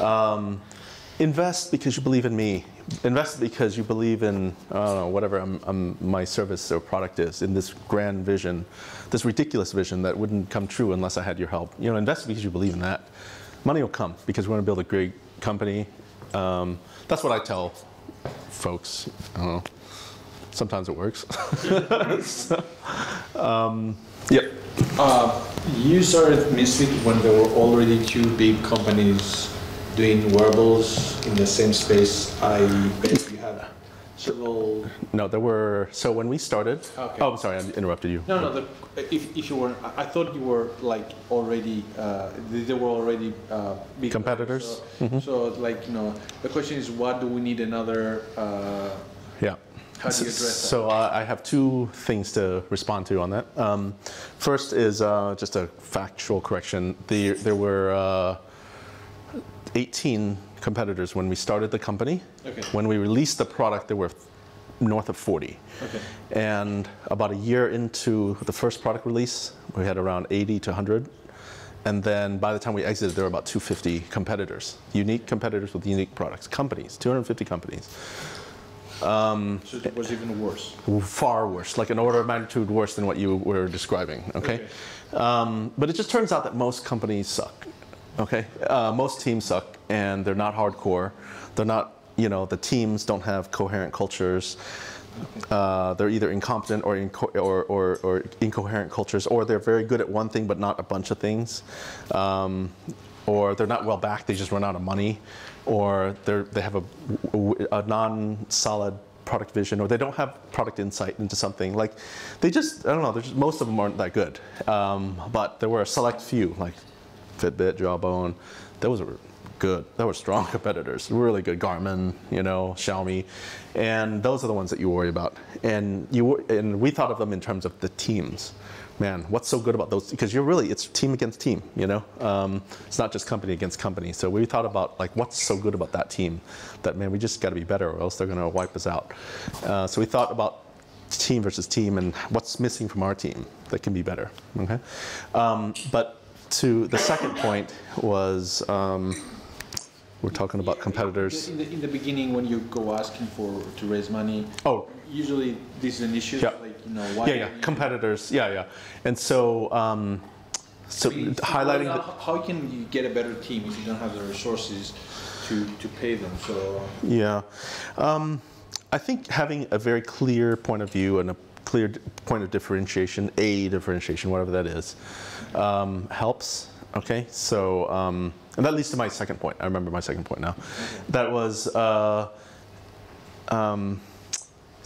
Um, invest because you believe in me. Invest because you believe in know whatever I'm, I'm, my service or product is in this grand vision, this ridiculous vision that wouldn't come true unless I had your help. You know, invest because you believe in that. Money will come because we want to build a great company. Um, that's what I tell folks. I. Sometimes it works. So, um, yep. Uh, you started Misfit when there were already two big companies doing wearables in the same space. I you had several. No, there were. So when we started. Okay. Oh, I'm sorry, I interrupted you. No, no. The, if, if you were, I thought you were like already. Uh, they were already uh, big Competitors? So, so like you know, the question is, what do we need another? Uh, Yeah. How do you address that? So uh, I have two things to respond to on that. Um, first is uh, just a factual correction. The, there were uh, 18 competitors when we started the company. Okay. When we released the product, there were north of 40. Okay. And about a year into the first product release, we had around 80 to 100. And then by the time we exited, there were about 250 competitors, unique competitors with unique products, companies, 250 companies. so it was even worse. far worse, like an order of magnitude worse than what you were describing. Okay, Um, but it just turns out that most companies suck. Okay, uh, most teams suck, and they're not hardcore. They're not, you know, the teams don't have coherent cultures. Uh, they're either incompetent or, inco- or, or, or incoherent cultures, or they're very good at one thing but not a bunch of things. Um, or they're not well backed, they just run out of money, or they have a, a non-solid product vision, or they don't have product insight into something. Like, they just, I don't know, just, most of them aren't that good. Um, but there were a select few, like Fitbit, Jawbone, those were good. They were strong competitors, really good. Garmin, you know, Xiaomi, and those are the ones that you worry about. And you and we thought of them in terms of the teams. Man, what's so good about those? Because you're really it's team against team. You know, um, it's not just company against company. So we thought about like what's so good about that team that man we just got to be better or else they're going to wipe us out. Uh, so we thought about team versus team and what's missing from our team that can be better. Okay, um, but to the second point was um, we're talking about competitors. In the, in the beginning, when you go asking for to raise money, Oh, usually this is an issue. Yeah. Like you know, why yeah, yeah, competitors. Yeah, yeah. And so, um, so I mean, highlighting how, how can you get a better team if you don't have the resources to, to pay them? So Yeah. Um, I think having a very clear point of view and a clear point of differentiation, a differentiation, whatever that is, um, helps. Okay, so um, and that leads to my second point. I remember my second point now. That was uh, um,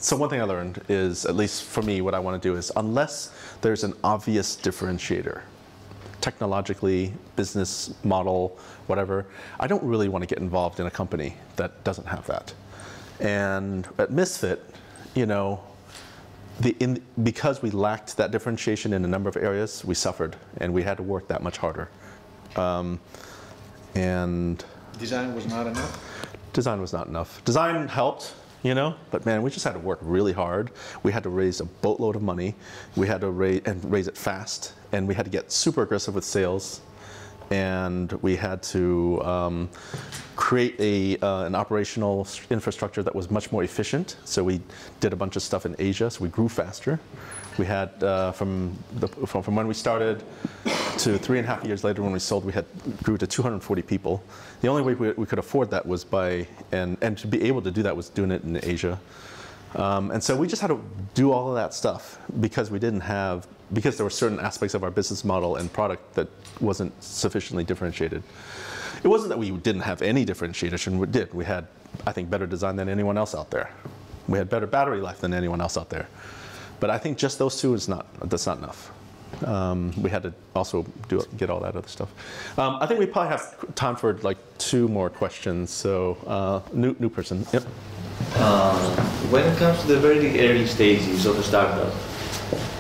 so one thing I learned is, at least for me, what I want to do is unless there's an obvious differentiator, technologically, business model, whatever, I don't really want to get involved in a company that doesn't have that. And at Misfit, you know, the, in, because we lacked that differentiation in a number of areas, we suffered and we had to work that much harder. Um, and design was not enough. design was not enough. Design helped, you know, but man, we just had to work really hard. We had to raise a boatload of money. We had to raise and raise it fast, and we had to get super aggressive with sales, and we had to um, create a uh, an operational infrastructure that was much more efficient. So we did a bunch of stuff in Asia, so we grew faster. We had uh, from, the, from from when we started to three and a half years later when we sold, we had grew to 240 people. The only way we, we could afford that was by and and to be able to do that was doing it in Asia. Um, and so we just had to do all of that stuff because we didn't have because there were certain aspects of our business model and product that wasn't sufficiently differentiated. It wasn't that we didn't have any differentiation. We did. We had, I think, better design than anyone else out there. We had better battery life than anyone else out there. But I think just those two is not that's not enough. Um, we had to also do get all that other stuff. Um, I think we probably have time for like two more questions. So uh, new new person. Yep. Uh, when it comes to the very early stages of a startup,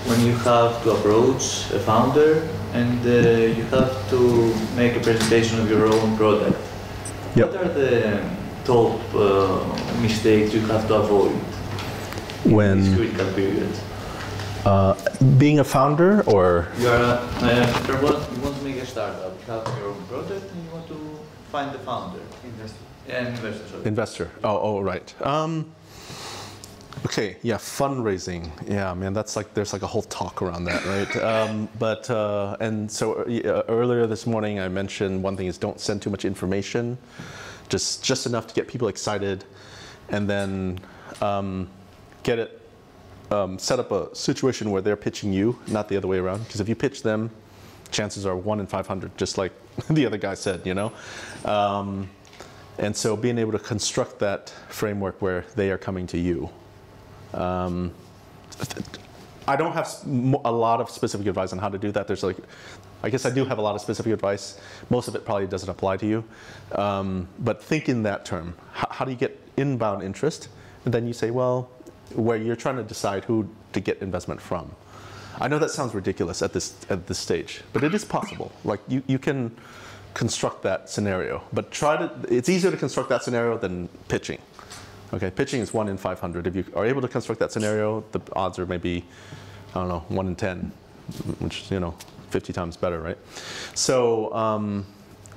when you have to approach a founder and uh, you have to make a presentation of your own product, Yep. what are the top uh, mistakes you have to avoid in this When critical period? uh, being a founder or You are a, uh, you want you want to make a startup, you have your own product and you want to find the founder. Investor. Yeah, investor. Investor. Oh, oh, right. Um, okay, yeah, fundraising. Yeah, man, that's like there's like a whole talk around that, right? Um, but uh, and so uh, earlier this morning, I mentioned one thing is don't send too much information, just just enough to get people excited, and then um, get it um, set up a situation where they're pitching you, not the other way around. Because if you pitch them, chances are one in 500, just like the other guy said, you know. Um, and so being able to construct that framework where they are coming to you. Um, I don't have a lot of specific advice on how to do that. There's like, I guess I do have a lot of specific advice. Most of it probably doesn't apply to you. Um, but think in that term. How, how do you get inbound interest? And then you say, well, where you're trying to decide who to get investment from. I know that sounds ridiculous at this at this stage, but it is possible. Like you, you can construct that scenario, but try to. It's easier to construct that scenario than pitching. Okay, pitching is one in 500. If you are able to construct that scenario, the odds are maybe, I don't know, one in 10, which you know, 50 times better, right? So um,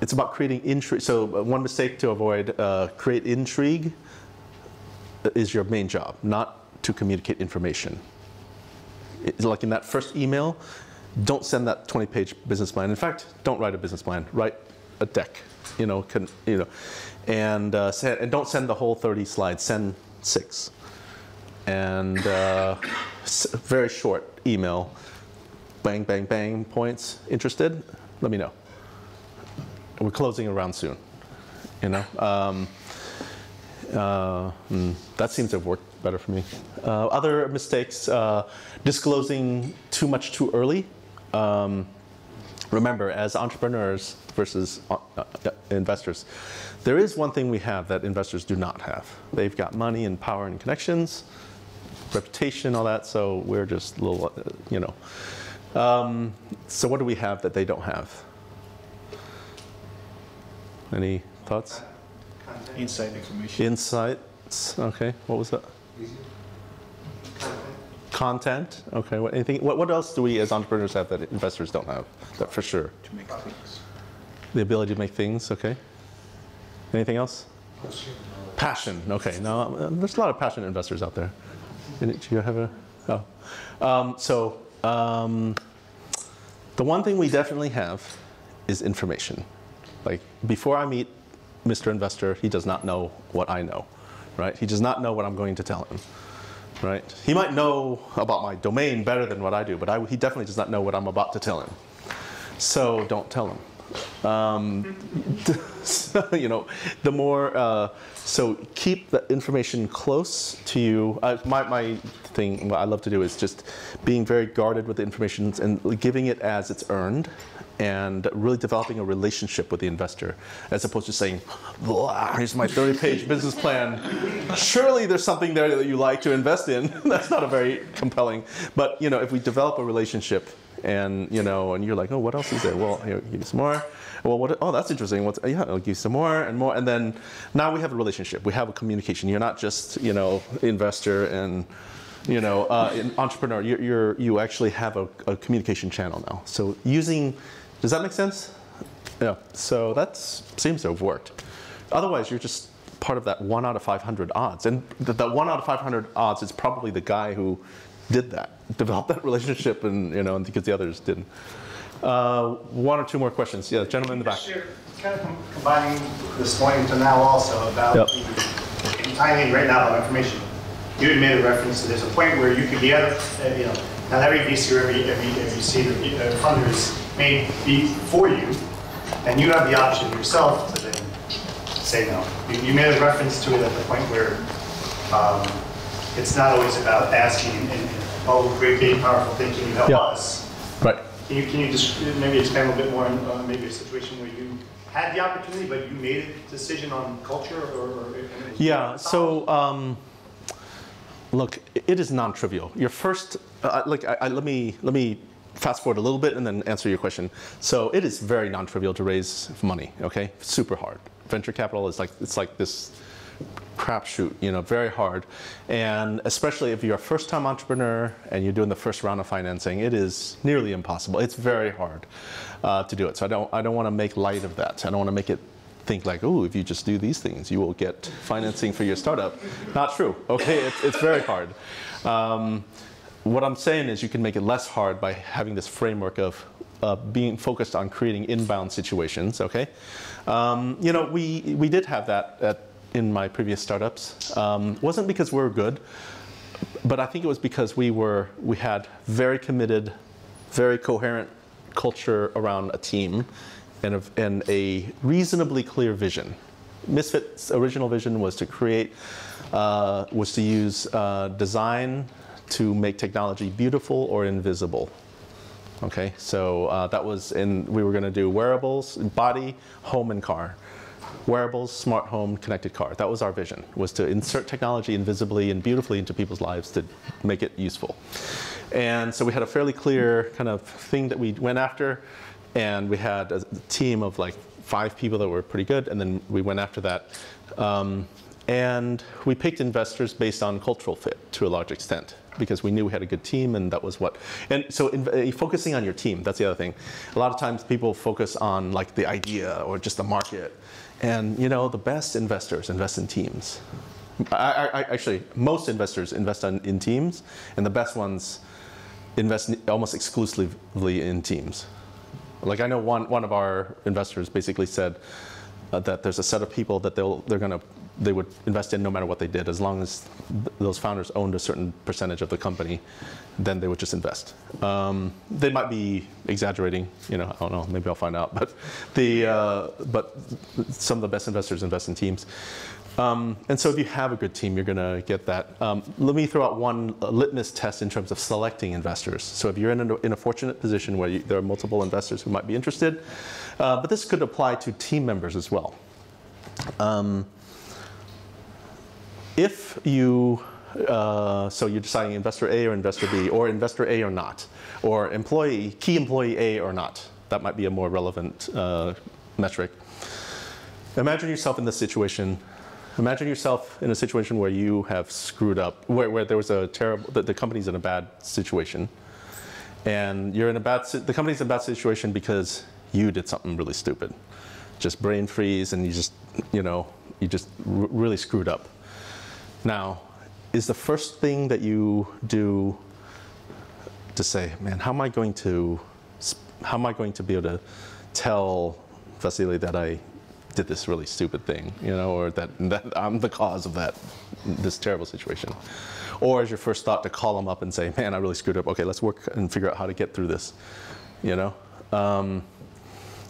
it's about creating intrigue. So uh, one mistake to avoid, uh, create intrigue is your main job, not to communicate information. It's like in that first email, don't send that 20-page business plan. In fact, don't write a business plan. Write a deck. You know, can, you know, and uh, and don't send the whole 30 slides. Send six, and uh, very short email. Bang, bang, bang. Points. Interested? Let me know. We're closing around soon. You know. Um, uh, mm, that seems to have worked better for me. Uh, other mistakes, uh, disclosing too much too early. Um, remember, as entrepreneurs versus uh, uh, investors, there is one thing we have that investors do not have. They've got money and power and connections, reputation, all that. So we're just little, uh, you know. Um, so what do we have that they don't have? Any thoughts? Inside information. Insights. Okay. What was that? Content. Okay. What, anything? What, what else do we as entrepreneurs have that investors don't have? That for sure. to make things. The ability to make things. Okay. Anything else? Passion. Okay. Now uh, there's a lot of passionate investors out there. Do you have a? Oh. Um, so um, the one thing we definitely have is information. Like before I meet Mr. Investor, he does not know what I know, right? He does not know what I'm going to tell him, right? He might know about my domain better than what I do, but I, he definitely does not know what I'm about to tell him. So don't tell him. Um, you know, the more, uh, so keep the information close to you. Uh, my, my thing, what I love to do is just being very guarded with the information and giving it as it's earned and really developing a relationship with the investor as opposed to saying, "Blah, here's my 30 page business plan. Surely there's something there that you like to invest in. That's not a very compelling, but you know, if we develop a relationship and you know, and you're like, oh, what else is there? Well, here, give you some more. Well, what? Oh, that's interesting. What's yeah? I'll give you some more and more, and then now we have a relationship. We have a communication. You're not just you know investor and you know uh, an entrepreneur. You're, you're you actually have a, a communication channel now. So using, does that make sense? Yeah. So that seems to have worked. Otherwise, you're just part of that one out of 500 odds, and th- that one out of 500 odds is probably the guy who did that, developed that relationship, and you know, and because the others didn't. Uh, one or two more questions. Yeah, gentleman in the back. Sure. Kind of combining this morning to now also about Yep. the timing right now about information. You had made a reference to there's a point where you could be at, a- uh, you know, not every VC or every, every, every seed or uh, funder is be for you, and you have the option yourself to then say no. You, you made a reference to it at the point where um, it's not always about asking and, and oh, great, big, powerful thinking, you help Yeah. us. Right. Can you, can you just maybe expand a little bit more on uh, maybe a situation where you had the opportunity, but you made a decision on culture or? or Yeah. So, um, look, it is non-trivial. Your first, uh, like, I, I, let me let me fast forward a little bit and then answer your question. So, it is very non-trivial to raise money. Okay, super hard. Venture capital is like it's like this crapshoot, you know, very hard. And especially if you're a first-time entrepreneur and you're doing the first round of financing, it is nearly impossible. It's very hard uh, to do it. So I don't, I don't want to make light of that. I don't want to make it think like, oh, if you just do these things, you will get financing for your startup. Not true. Okay, it's, it's very hard. Um, what I'm saying is you can make it less hard by having this framework of uh, being focused on creating inbound situations. Okay, um, you know we we did have that at, in my previous startups. Um, wasn't because we were good, but I think it was because we were we had very committed, very coherent culture around a team, and a, and a reasonably clear vision. Misfit's original vision was to create, uh, was to use uh, design to make technology beautiful or invisible. Okay, so uh, that was in, we were going to do wearables, body, home, and car. Wearables, smart home, connected car. That was our vision, was to insert technology invisibly and beautifully into people's lives to make it useful. And so we had a fairly clear kind of thing that we went after, and we had a team of like five people that were pretty good, and then we went after that. Um, and we picked investors based on cultural fit to a large extent because we knew we had a good team and that was what and so in, uh, focusing on your team that's the other thing a lot of times people focus on like the idea or just the market and you know the best investors invest in teams. I, I, actually most investors invest on, in teams and the best ones invest almost exclusively in teams. Like I know one, one of our investors basically said uh, that there's a set of people that they'll they're gonna they would invest in no matter what they did as long as th- those founders owned a certain percentage of the company then they would just invest um, they might be exaggerating you know I don't know maybe I'll find out but the uh, but some of the best investors invest in teams um, and so if you have a good team, you're going to get that. Um, let me throw out one litmus test in terms of selecting investors. So if you're in a, in a fortunate position where you, there are multiple investors who might be interested, uh, but this could apply to team members as well. Um, if you, uh, so you're deciding investor A or investor B, or investor A or not, or employee, key employee A or not, that might be a more relevant uh, metric. Imagine yourself in this situation. Imagine yourself in a situation where you have screwed up, where, where there was a terrible, the, the company's in a bad situation. And you're in a bad, the company's in a bad situation because you did something really stupid. Just brain freeze and you just, you know, you just really screwed up. Now, is the first thing that you do to say, man, how am I going to, how am I going to be able to tell Vasily that I did this really stupid thing, you know, or that, that I'm the cause of that, this terrible situation? Or is your first thought to call them up and say, man, I really screwed up. Okay, let's work and figure out how to get through this, you know? Um,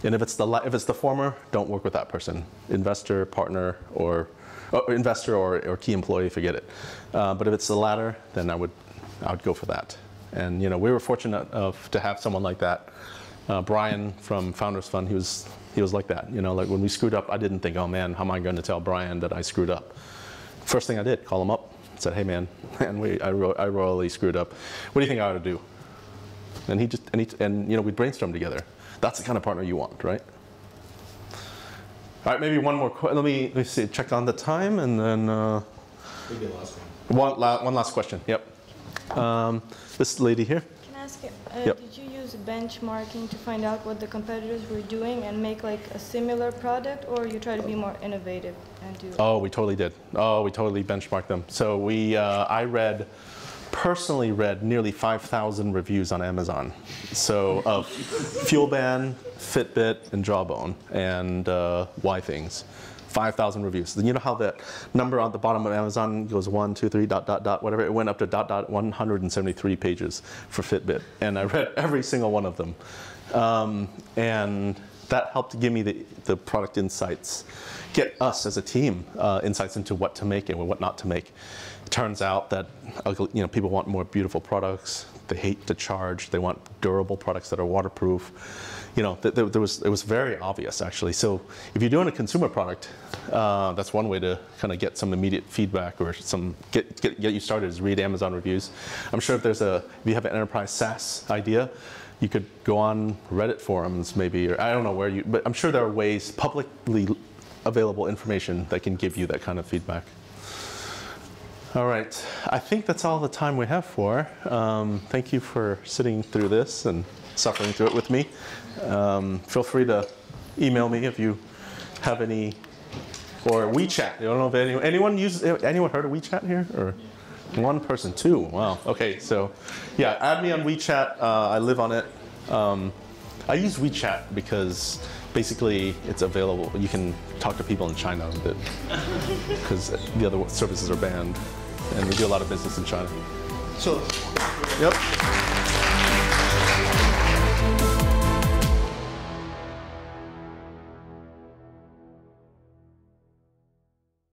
and if it's the if it's the former, don't work with that person, investor, partner, or, or investor or, or key employee. Forget it. Uh, but if it's the latter, then I would I would go for that. And you know, we were fortunate of to have someone like that. Uh, Brian from Founders Fund, he was he was like that. You know, like when we screwed up, I didn't think, oh man, how am I going to tell Brian that I screwed up? First thing I did, call him up, said, hey man, man, we I, ro- I royally screwed up. What do you think I ought to do? And he just and he and you know we brainstormed together. That's the kind of partner you want, right? All right, maybe one more. que- Let me let me see. Check on the time, and then uh, Maybe the last one. one la- one last question. Yep. Um, this lady here. Can I ask you, uh, Yep. did you use benchmarking to find out what the competitors were doing and make like a similar product, or you try to be more innovative and do? Oh, we totally did. Oh, we totally benchmarked them. So we, uh, I read, personally read nearly 5,000 reviews on Amazon. So of FuelBand, Fitbit, and Jawbone, and uh, Withings. 5,000 reviews. You know how that number on the bottom of Amazon goes one, two, three, dot, dot, dot, whatever? It went up to dot, dot, 173 pages for Fitbit. And I read every single one of them. Um, and that helped give me the, the product insights, get us as a team uh, insights into what to make and what not to make. Turns out that ugly- you know people want more beautiful products. They hate to charge. They want durable products that are waterproof. You know, th- th- there was it was very obvious actually. So if you're doing a consumer product, uh, that's one way to kind of get some immediate feedback or some get, get get you started is read Amazon reviews. I'm sure if there's a if you have an enterprise SaaS idea, you could go on Reddit forums maybe, or I don't know where you, but I'm sure there are ways, publicly available information that can give you that kind of feedback. All right, I think that's all the time we have for. Um, thank you for sitting through this and suffering through it with me. Um, feel free to email me if you have any, or WeChat. I don't know if anyone, anyone uses, anyone heard of WeChat here? Or one person, two, wow. Okay, so yeah, add me on WeChat. Uh, I live on it. Um, I use WeChat because basically it's available. You can talk to people in China with it because the other services are banned, and we do a lot of business in China. So, Yep.